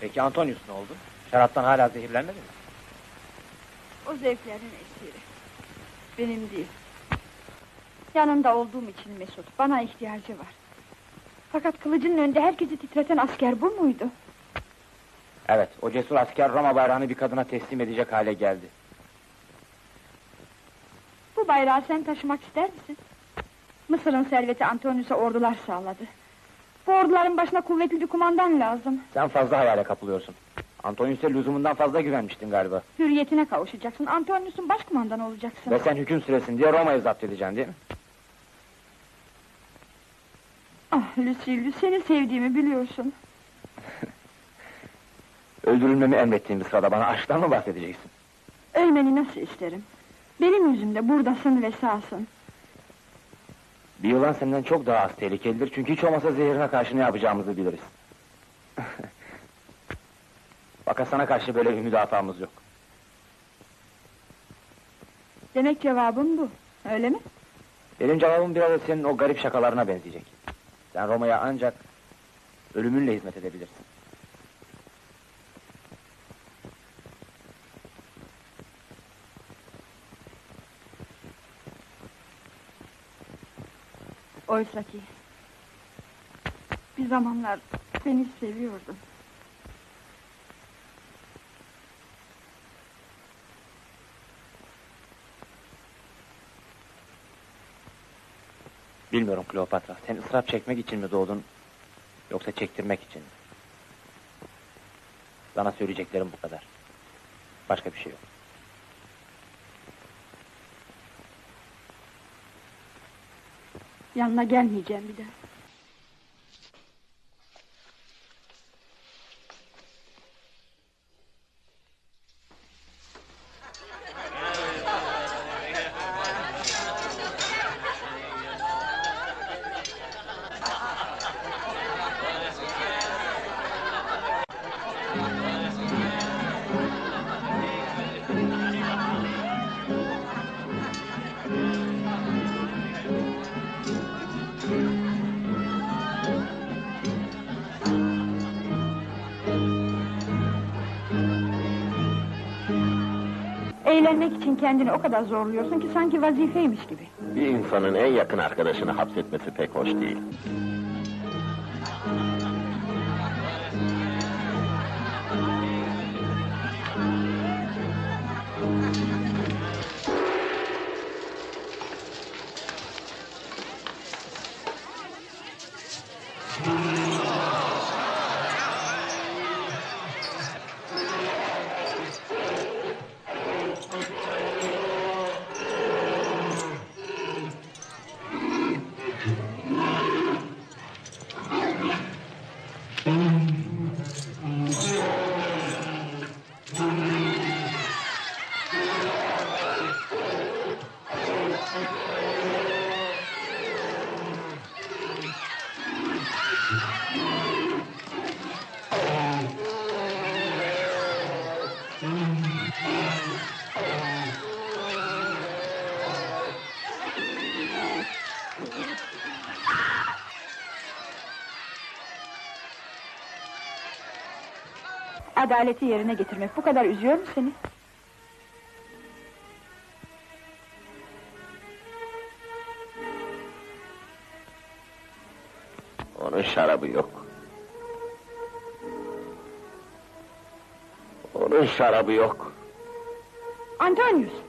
Peki Antonius ne oldu? Şaraptan hala zehirlenmedi mi? O zevklerin esiri. Benim değil. Yanında olduğum için Mesut. Bana ihtiyacı var. Fakat kılıcının önünde herkesi titreten asker bu muydu? Evet, o cesur asker Roma bayrağını bir kadına teslim edecek hale geldi. Bu bayrağı sen taşımak ister misin? Mısır'ın serveti Antonius'a ordular sağladı. Bu orduların başına kuvvetli bir kumandan lazım. Sen fazla hayale kapılıyorsun. Antonius'e lüzumundan fazla güvenmiştin galiba. Hürriyetine kavuşacaksın. Antonius'un başkumandanı olacaksın. Ve sen hüküm süresin diye Roma'yı zapt edeceksin değil mi? Ah Lucille, seni sevdiğimi biliyorsun. Öldürülmemi emrettiğin bir sırada bana aşktan mı bahsedeceksin? Ölmeni nasıl isterim? Benim yüzümde buradasın ve sağsın. Bir yılan senden çok daha az tehlikelidir çünkü hiç olmasa zehrine karşı ne yapacağımızı biliriz. Fakat sana karşı böyle bir müdafaamız yok. Demek cevabın bu, öyle mi? Benim cevabım biraz da senin o garip şakalarına benzeyecek. Sen Roma'ya ancak ölümünle hizmet edebilirsin. Oysa ki... Bir zamanlar seni seviyordum. Bilmiyorum Kleopatra, sen ısrap çekmek için mi doğdun, yoksa çektirmek için mi? Sana söyleyeceklerim bu kadar. Başka bir şey yok. Yanına gelmeyeceğim bir daha. Eğlenmek için kendini o kadar zorluyorsun ki sanki vazifeymiş gibi. Bir insanın en yakın arkadaşını hapsetmesi pek hoş değil. Adaleti yerine getirmek bu kadar üzüyor mu seni? Onun şarabı yok. Onun şarabı yok. Antonius!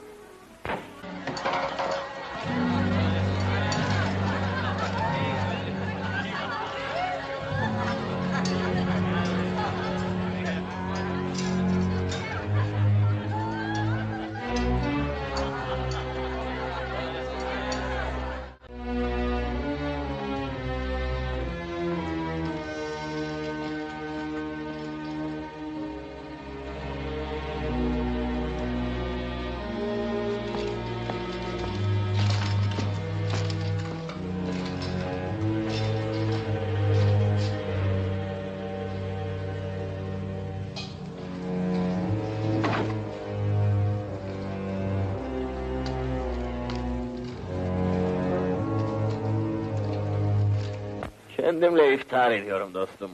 Kendimle iftihar ediyorum dostum.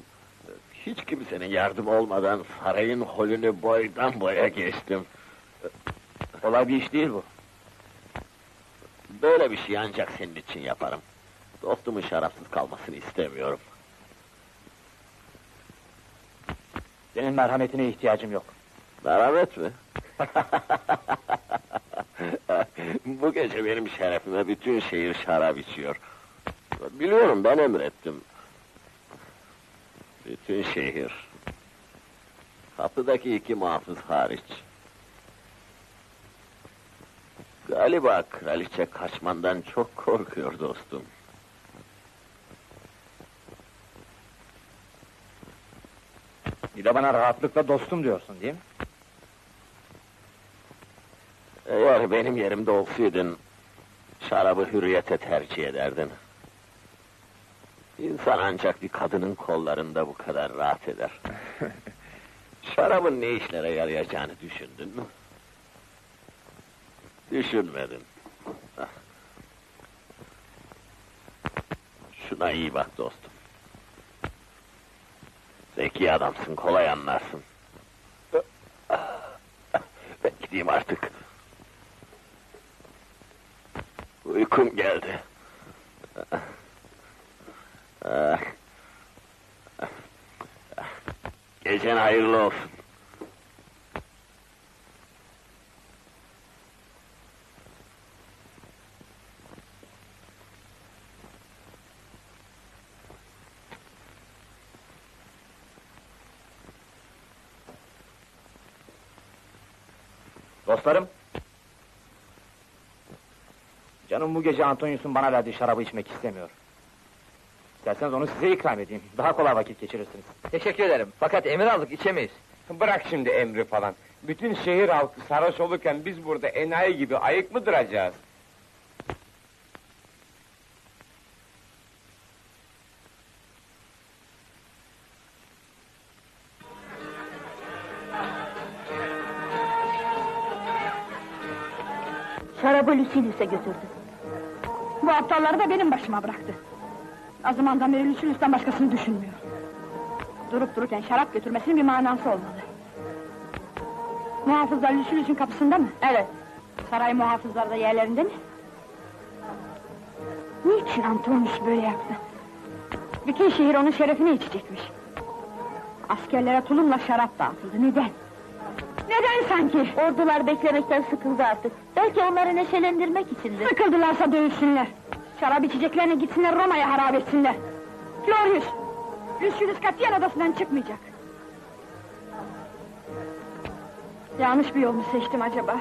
Hiç kimsenin yardım olmadan sarayın holünü boydan boya geçtim. Kolay bir iş değil bu. Böyle bir şey ancak senin için yaparım. Dostumun şarapsız kalmasını istemiyorum. Senin merhametine ihtiyacım yok. Merhamet mi? Bu gece benim şerefime bütün şehir şarap içiyor. Biliyorum ben emrettim. Bütün şehir. Kapıdaki iki muhafız hariç. Galiba kraliçe kaçmandan çok korkuyor dostum. Bir de bana rahatlıkla dostum diyorsun değil mi? Eğer benim yerimde olsaydın, şarabı hürriyete tercih ederdin. İnsan ancak bir kadının kollarında bu kadar rahat eder. Şarabın ne işlere yarayacağını düşündün mü? Düşünmedin. Ah. Şuna iyi bak dostum. Zeki adamsın, kolay anlarsın. Ben gideyim artık. Uykum geldi. Gecen hayırlı olsun. Dostlarım. Canım bu gece Antonius'un bana verdiği şarabı içmek istemiyor. İsterseniz onu size ikram edeyim. Daha kolay vakit geçirirsiniz. Teşekkür ederim. Fakat emir aldık içemeyiz. Bırak şimdi emri falan. Bütün şehir halkı sarhoş olurken biz burada enayi gibi ayık mı duracağız? Şarabı Lucilius'e götürdü. Bu aptalları da benim başıma bıraktı. O zamandan beri Lucius'tan başkasını düşünmüyor. Durup dururken şarap götürmesinin bir manası olmalı. Muhafızlar Lucius'un kapısında mı? Evet. Saray muhafızları da yerlerinde mi? Niçin Antonius böyle yaptı? Bütün şehir onun şerefine içecekmiş. Askerlere tulumla şarap dağıtıldı. Neden? Neden sanki? Ordular beklemekten sıkıldı artık. Belki onları neşelendirmek içindir. Sıkıldılarsa dövüşsünler. Şarap içeceklerine gitsinler Roma'ya harap etsinler. Florius! Lucius katiyen odasından çıkmayacak. Yanlış bir yol mu seçtim acaba?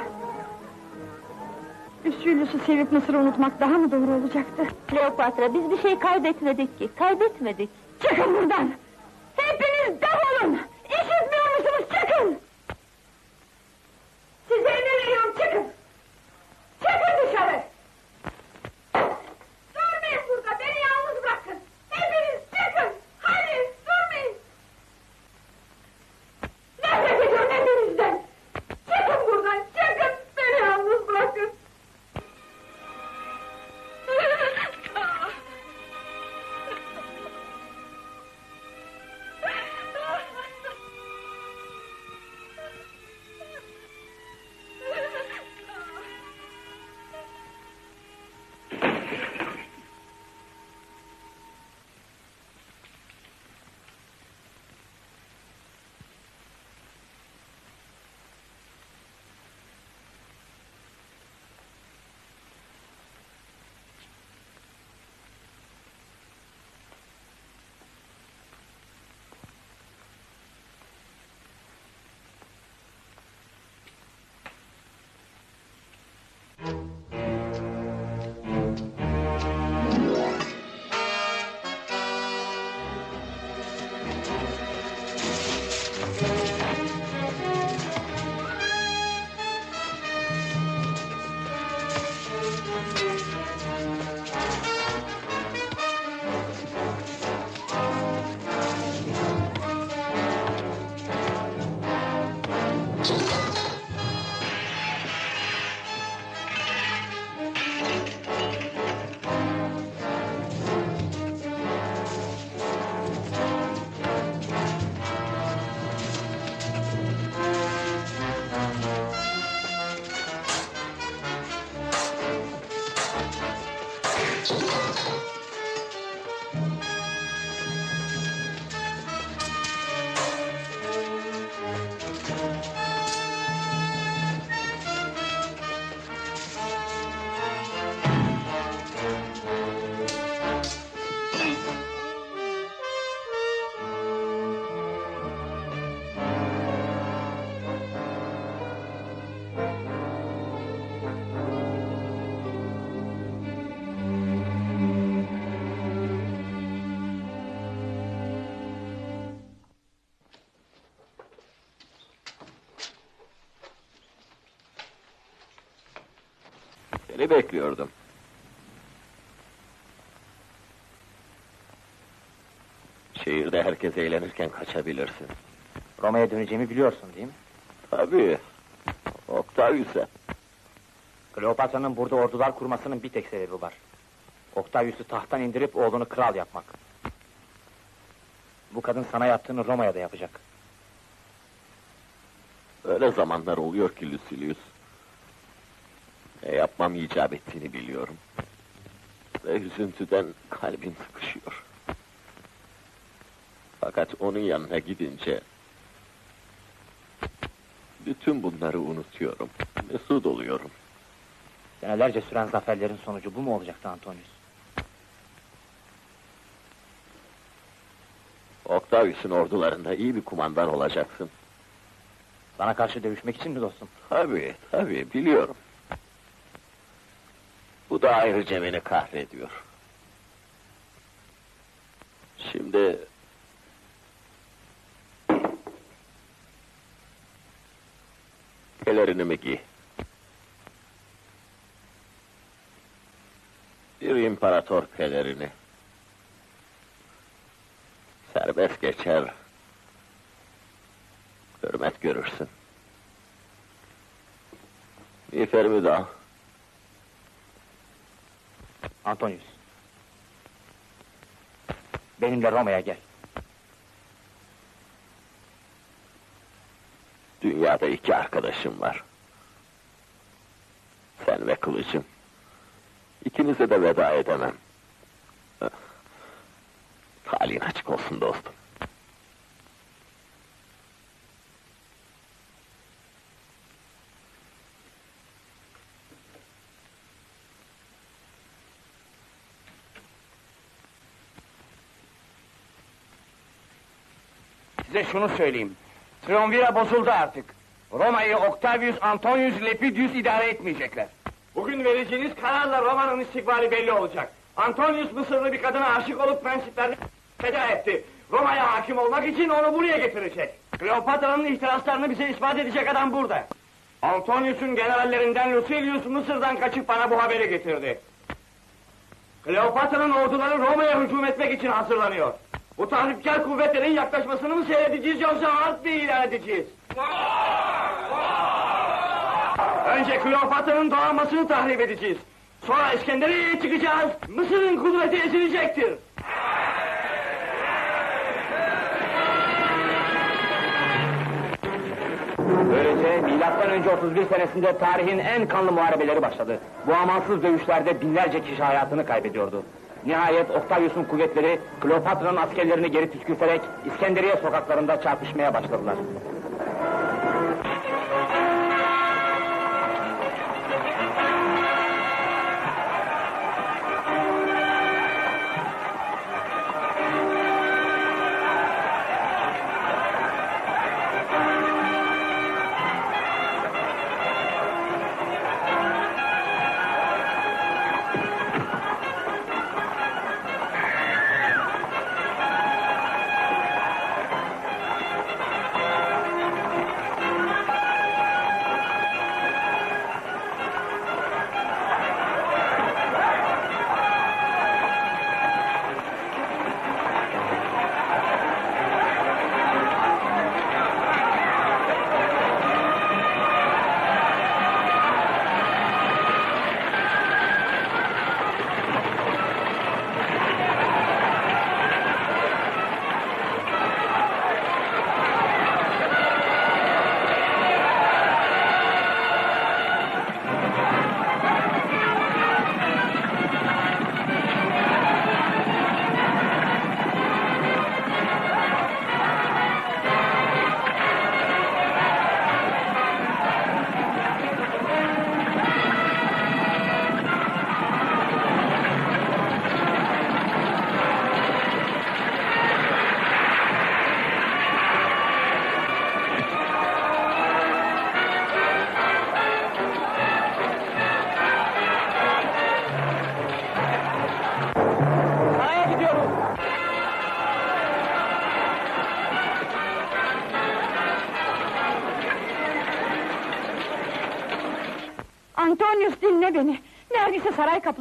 Lucius'u sevip Mısır'ı unutmak daha mı doğru olacaktı? Kleopatra biz bir şey kaybetmedik ki. Kaybetmedik. Çıkın buradan! Hepiniz defolun! İşitmiyor musunuz? Çıkın! Size Seni bekliyordum. Şehirde herkes eğlenirken kaçabilirsin. Roma'ya döneceğimi biliyorsun değil mi? Tabii. Octavius'a. Kleopatra'nın burada ordular kurmasının bir tek sebebi var. Octavius'u tahttan indirip oğlunu kral yapmak. Bu kadın sana yaptığını Roma'ya da yapacak. Öyle zamanlar oluyor ki Lucilius. Yapmam icap ettiğini biliyorum. Ve üzüntüden kalbim sıkışıyor. Fakat onun yanına gidince... Bütün bunları unutuyorum. Mesut oluyorum. Senelerce süren zaferlerin sonucu bu mu olacaktı Antonius? Octavius'un ordularında iyi bir kumandan olacaksın. Sana karşı dövüşmek için mi dostum? Tabii, tabii, biliyorum. Da ayrıca beni kahrediyor. Şimdi... Pelerinimi giy. Bir imparator pelerini. Serbest geçer. Hürmet görürsün. Miğferimi de al. Antonius. Benimle Roma'ya gel. Dünyada iki arkadaşım var. Sen ve kılıcım. İkinize de veda edemem. Talin açık olsun dostum. Size şunu söyleyeyim. Triumvira bozuldu artık. Roma'yı Octavius Antonius Lepidus idare etmeyecekler. Bugün vereceğiniz kararla Roma'nın istikbali belli olacak. Antonius Mısırlı bir kadına aşık olup prensiplerini feda etti. Roma'ya hakim olmak için onu buraya getirecek. Kleopatra'nın ihtiraslarını bize ispat edecek adam burada. Antonius'un generallerinden Lucilius Mısır'dan kaçıp bana bu haberi getirdi. Kleopatra'nın orduları Roma'ya hücum etmek için hazırlanıyor. Bu tahripkar kuvvetlerin yaklaşmasını mı seyredeceğiz yoksa harp mı ilan edeceğiz? Önce Kleopatra'nın doğamasını tahrip edeceğiz. Sonra İskenderiye'ye çıkacağız. Mısır'ın kudreti ezilecektir. Böylece milattan önce 31 senesinde tarihin en kanlı muharebeleri başladı. Bu amansız dövüşlerde binlerce kişi hayatını kaybediyordu. Nihayet Octavius'un kuvvetleri Kleopatra'nın askerlerini geri püskürterek İskenderiye sokaklarında çarpışmaya başladılar.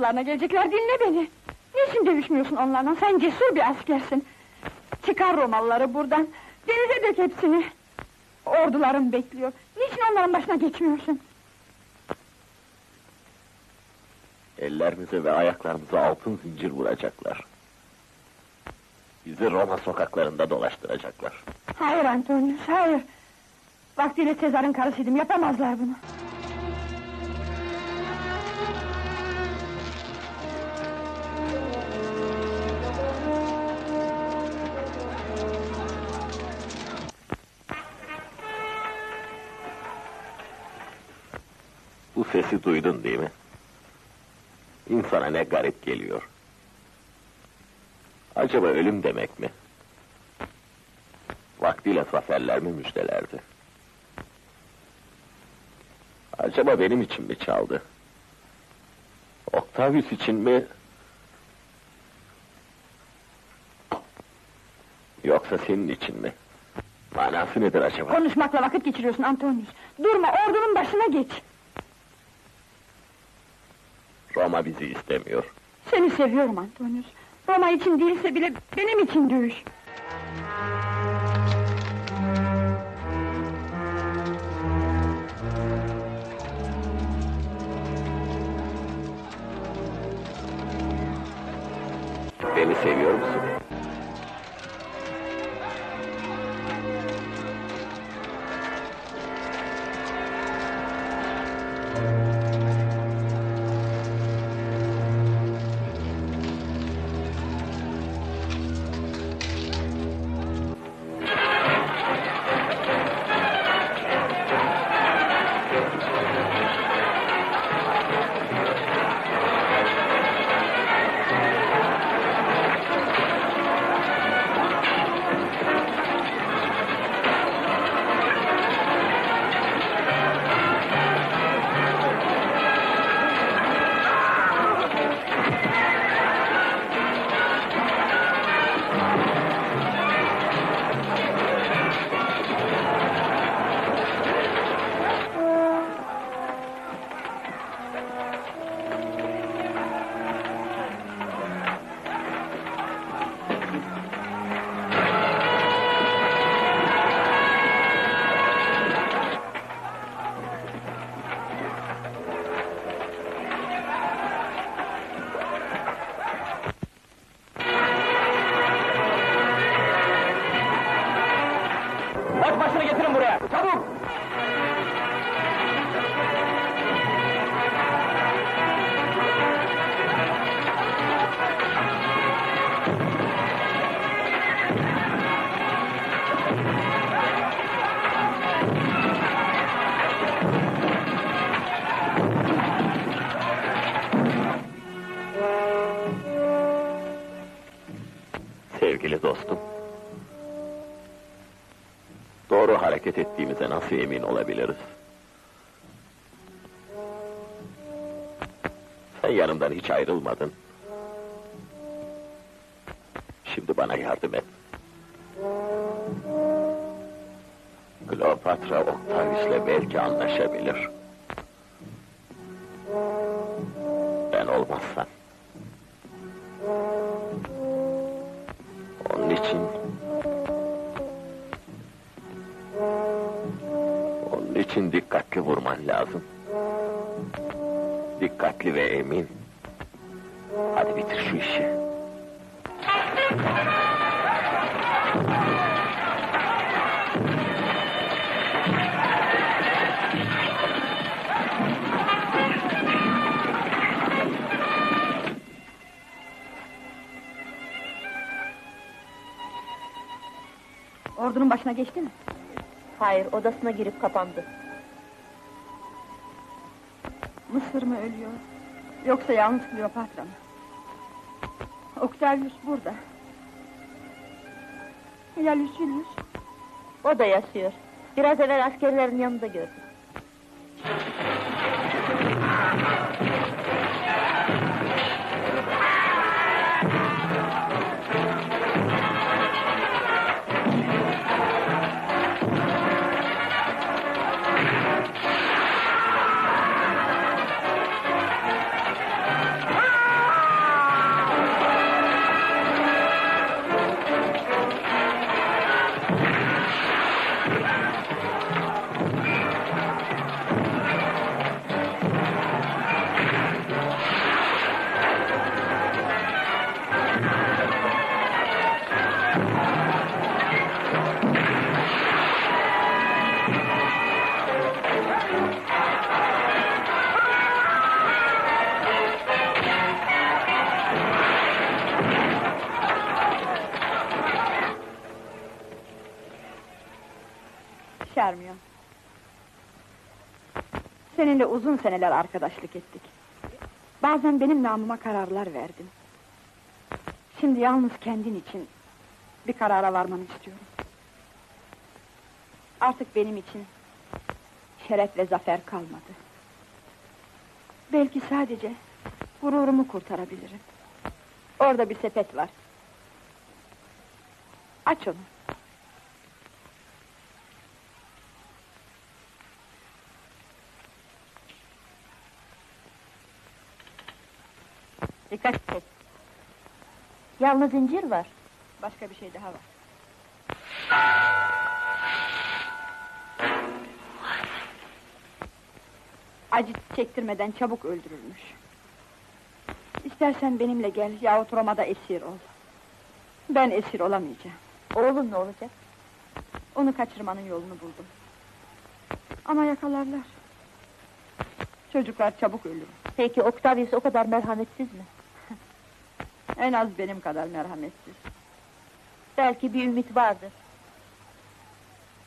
Kapılarına gelecekler, dinle beni. Niçin dövüşmüyorsun onlarla? Sen cesur bir askersin. Çıkar Romalıları buradan. Denize dök hepsini. Ordularım bekliyor. Niçin onların başına geçmiyorsun? Ellerimize ve ayaklarımıza altın zincir vuracaklar. Bizi Roma sokaklarında dolaştıracaklar. Hayır Antonius, hayır. Vaktiyle Sezar'ın karısıydım, yapamazlar bunu. Sesi duydun değil mi? İnsana ne garip geliyor. Acaba ölüm demek mi? Vaktiyle zaferler mi müjdelerdi? Acaba benim için mi çaldı? Octavius için mi? Yoksa senin için mi? Manası nedir acaba? Konuşmakla vakit geçiriyorsun Antonius. Durma, ordunun başına geç. Roma bizi istemiyor. Seni seviyorum Antonius. Roma için değilse bile benim için dövüş. Ettiğimize nasıl emin olabiliriz? Sen yanımdan hiç ayrılmadın. Şimdi bana yardım et. Kleopatra Octavius'le belki anlaşabilir. Ordunun başına geçti mi? Hayır, odasına girip kapandı. Mısır mı ölüyor? Yoksa yalnız Kleopatra mı? Octavius burada. Ya Lucilius? O da yaşıyor. Biraz evvel askerlerin yanında gördüm. Seninle uzun seneler arkadaşlık ettik. Bazen benim namıma kararlar verdin. Şimdi yalnız kendin için bir karara varmanı istiyorum. Artık benim için şeref ve zafer kalmadı. Belki sadece gururumu kurtarabilirim. Orada bir sepet var. Aç onu. Dikkat et. Yalnız incir var. Başka bir şey daha var. Acı çektirmeden çabuk öldürülmüş. İstersen benimle gel yahut Roma'da esir ol. Ben esir olamayacağım. Oğlun ne olacak? Onu kaçırmanın yolunu buldum. Ama yakalarlar. Çocuklar çabuk ölür. Peki Octavius o kadar merhametsiz mi? En az benim kadar merhametsiz. Belki bir ümit vardır.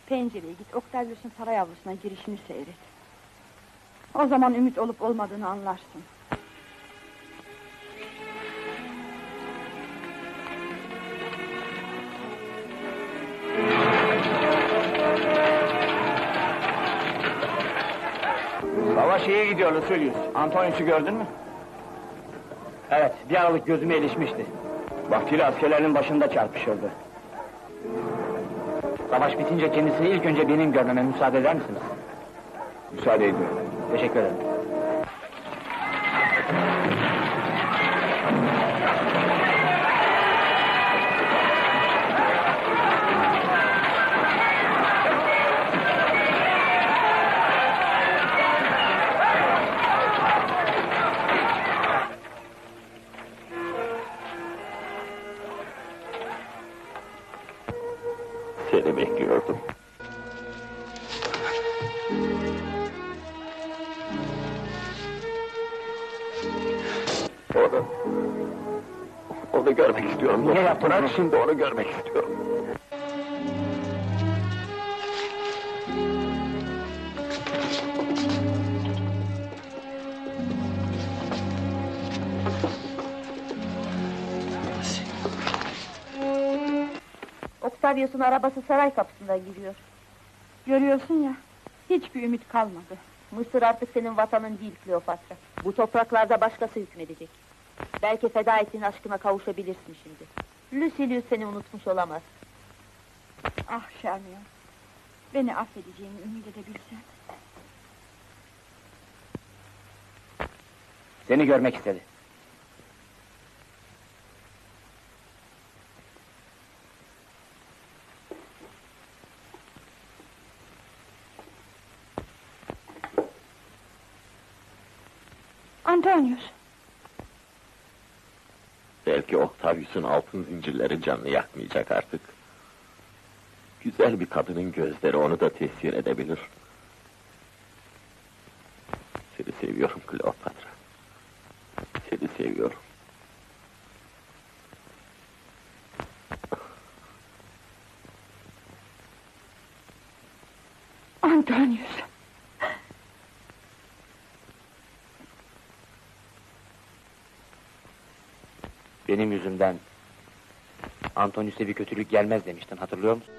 Pencereye git, Octavius'un saray avlusuna girişini seyret. O zaman ümit olup olmadığını anlarsın. Savaş iyi gidiyor Lucilius. Antonius'u gördün mü? Evet, bir aralık gözüme ilişmişti. Vaktiyle askerlerin başında çarpışırdı. Savaş bitince kendisini ilk önce benim görmeme müsaade eder misiniz? Müsaade ediyorum. Teşekkür ederim. Bırak şimdi onu görmek istiyorum. Octavius'un arabası saray kapısından gidiyor. Görüyorsun ya, hiçbir ümit kalmadı. Mısır artık senin vatanın değil Kleopatra. Bu topraklarda başkası hükmedecek. Belki feda ettiğin aşkına kavuşabilirsin şimdi. Lucilius seni unutmuş olamaz. Ah Şermiyon, beni affedeceğini ümit edebilsen. Seni görmek istedi. Antonius, Belki Octavius'un altın zincirleri canını yakmayacak artık. Güzel bir kadının gözleri onu da tesir edebilir. Seni seviyorum Kleopatra. Seni seviyorum. Antonius. Benim yüzümden Antonius'e bir kötülük gelmez demiştin hatırlıyor musun?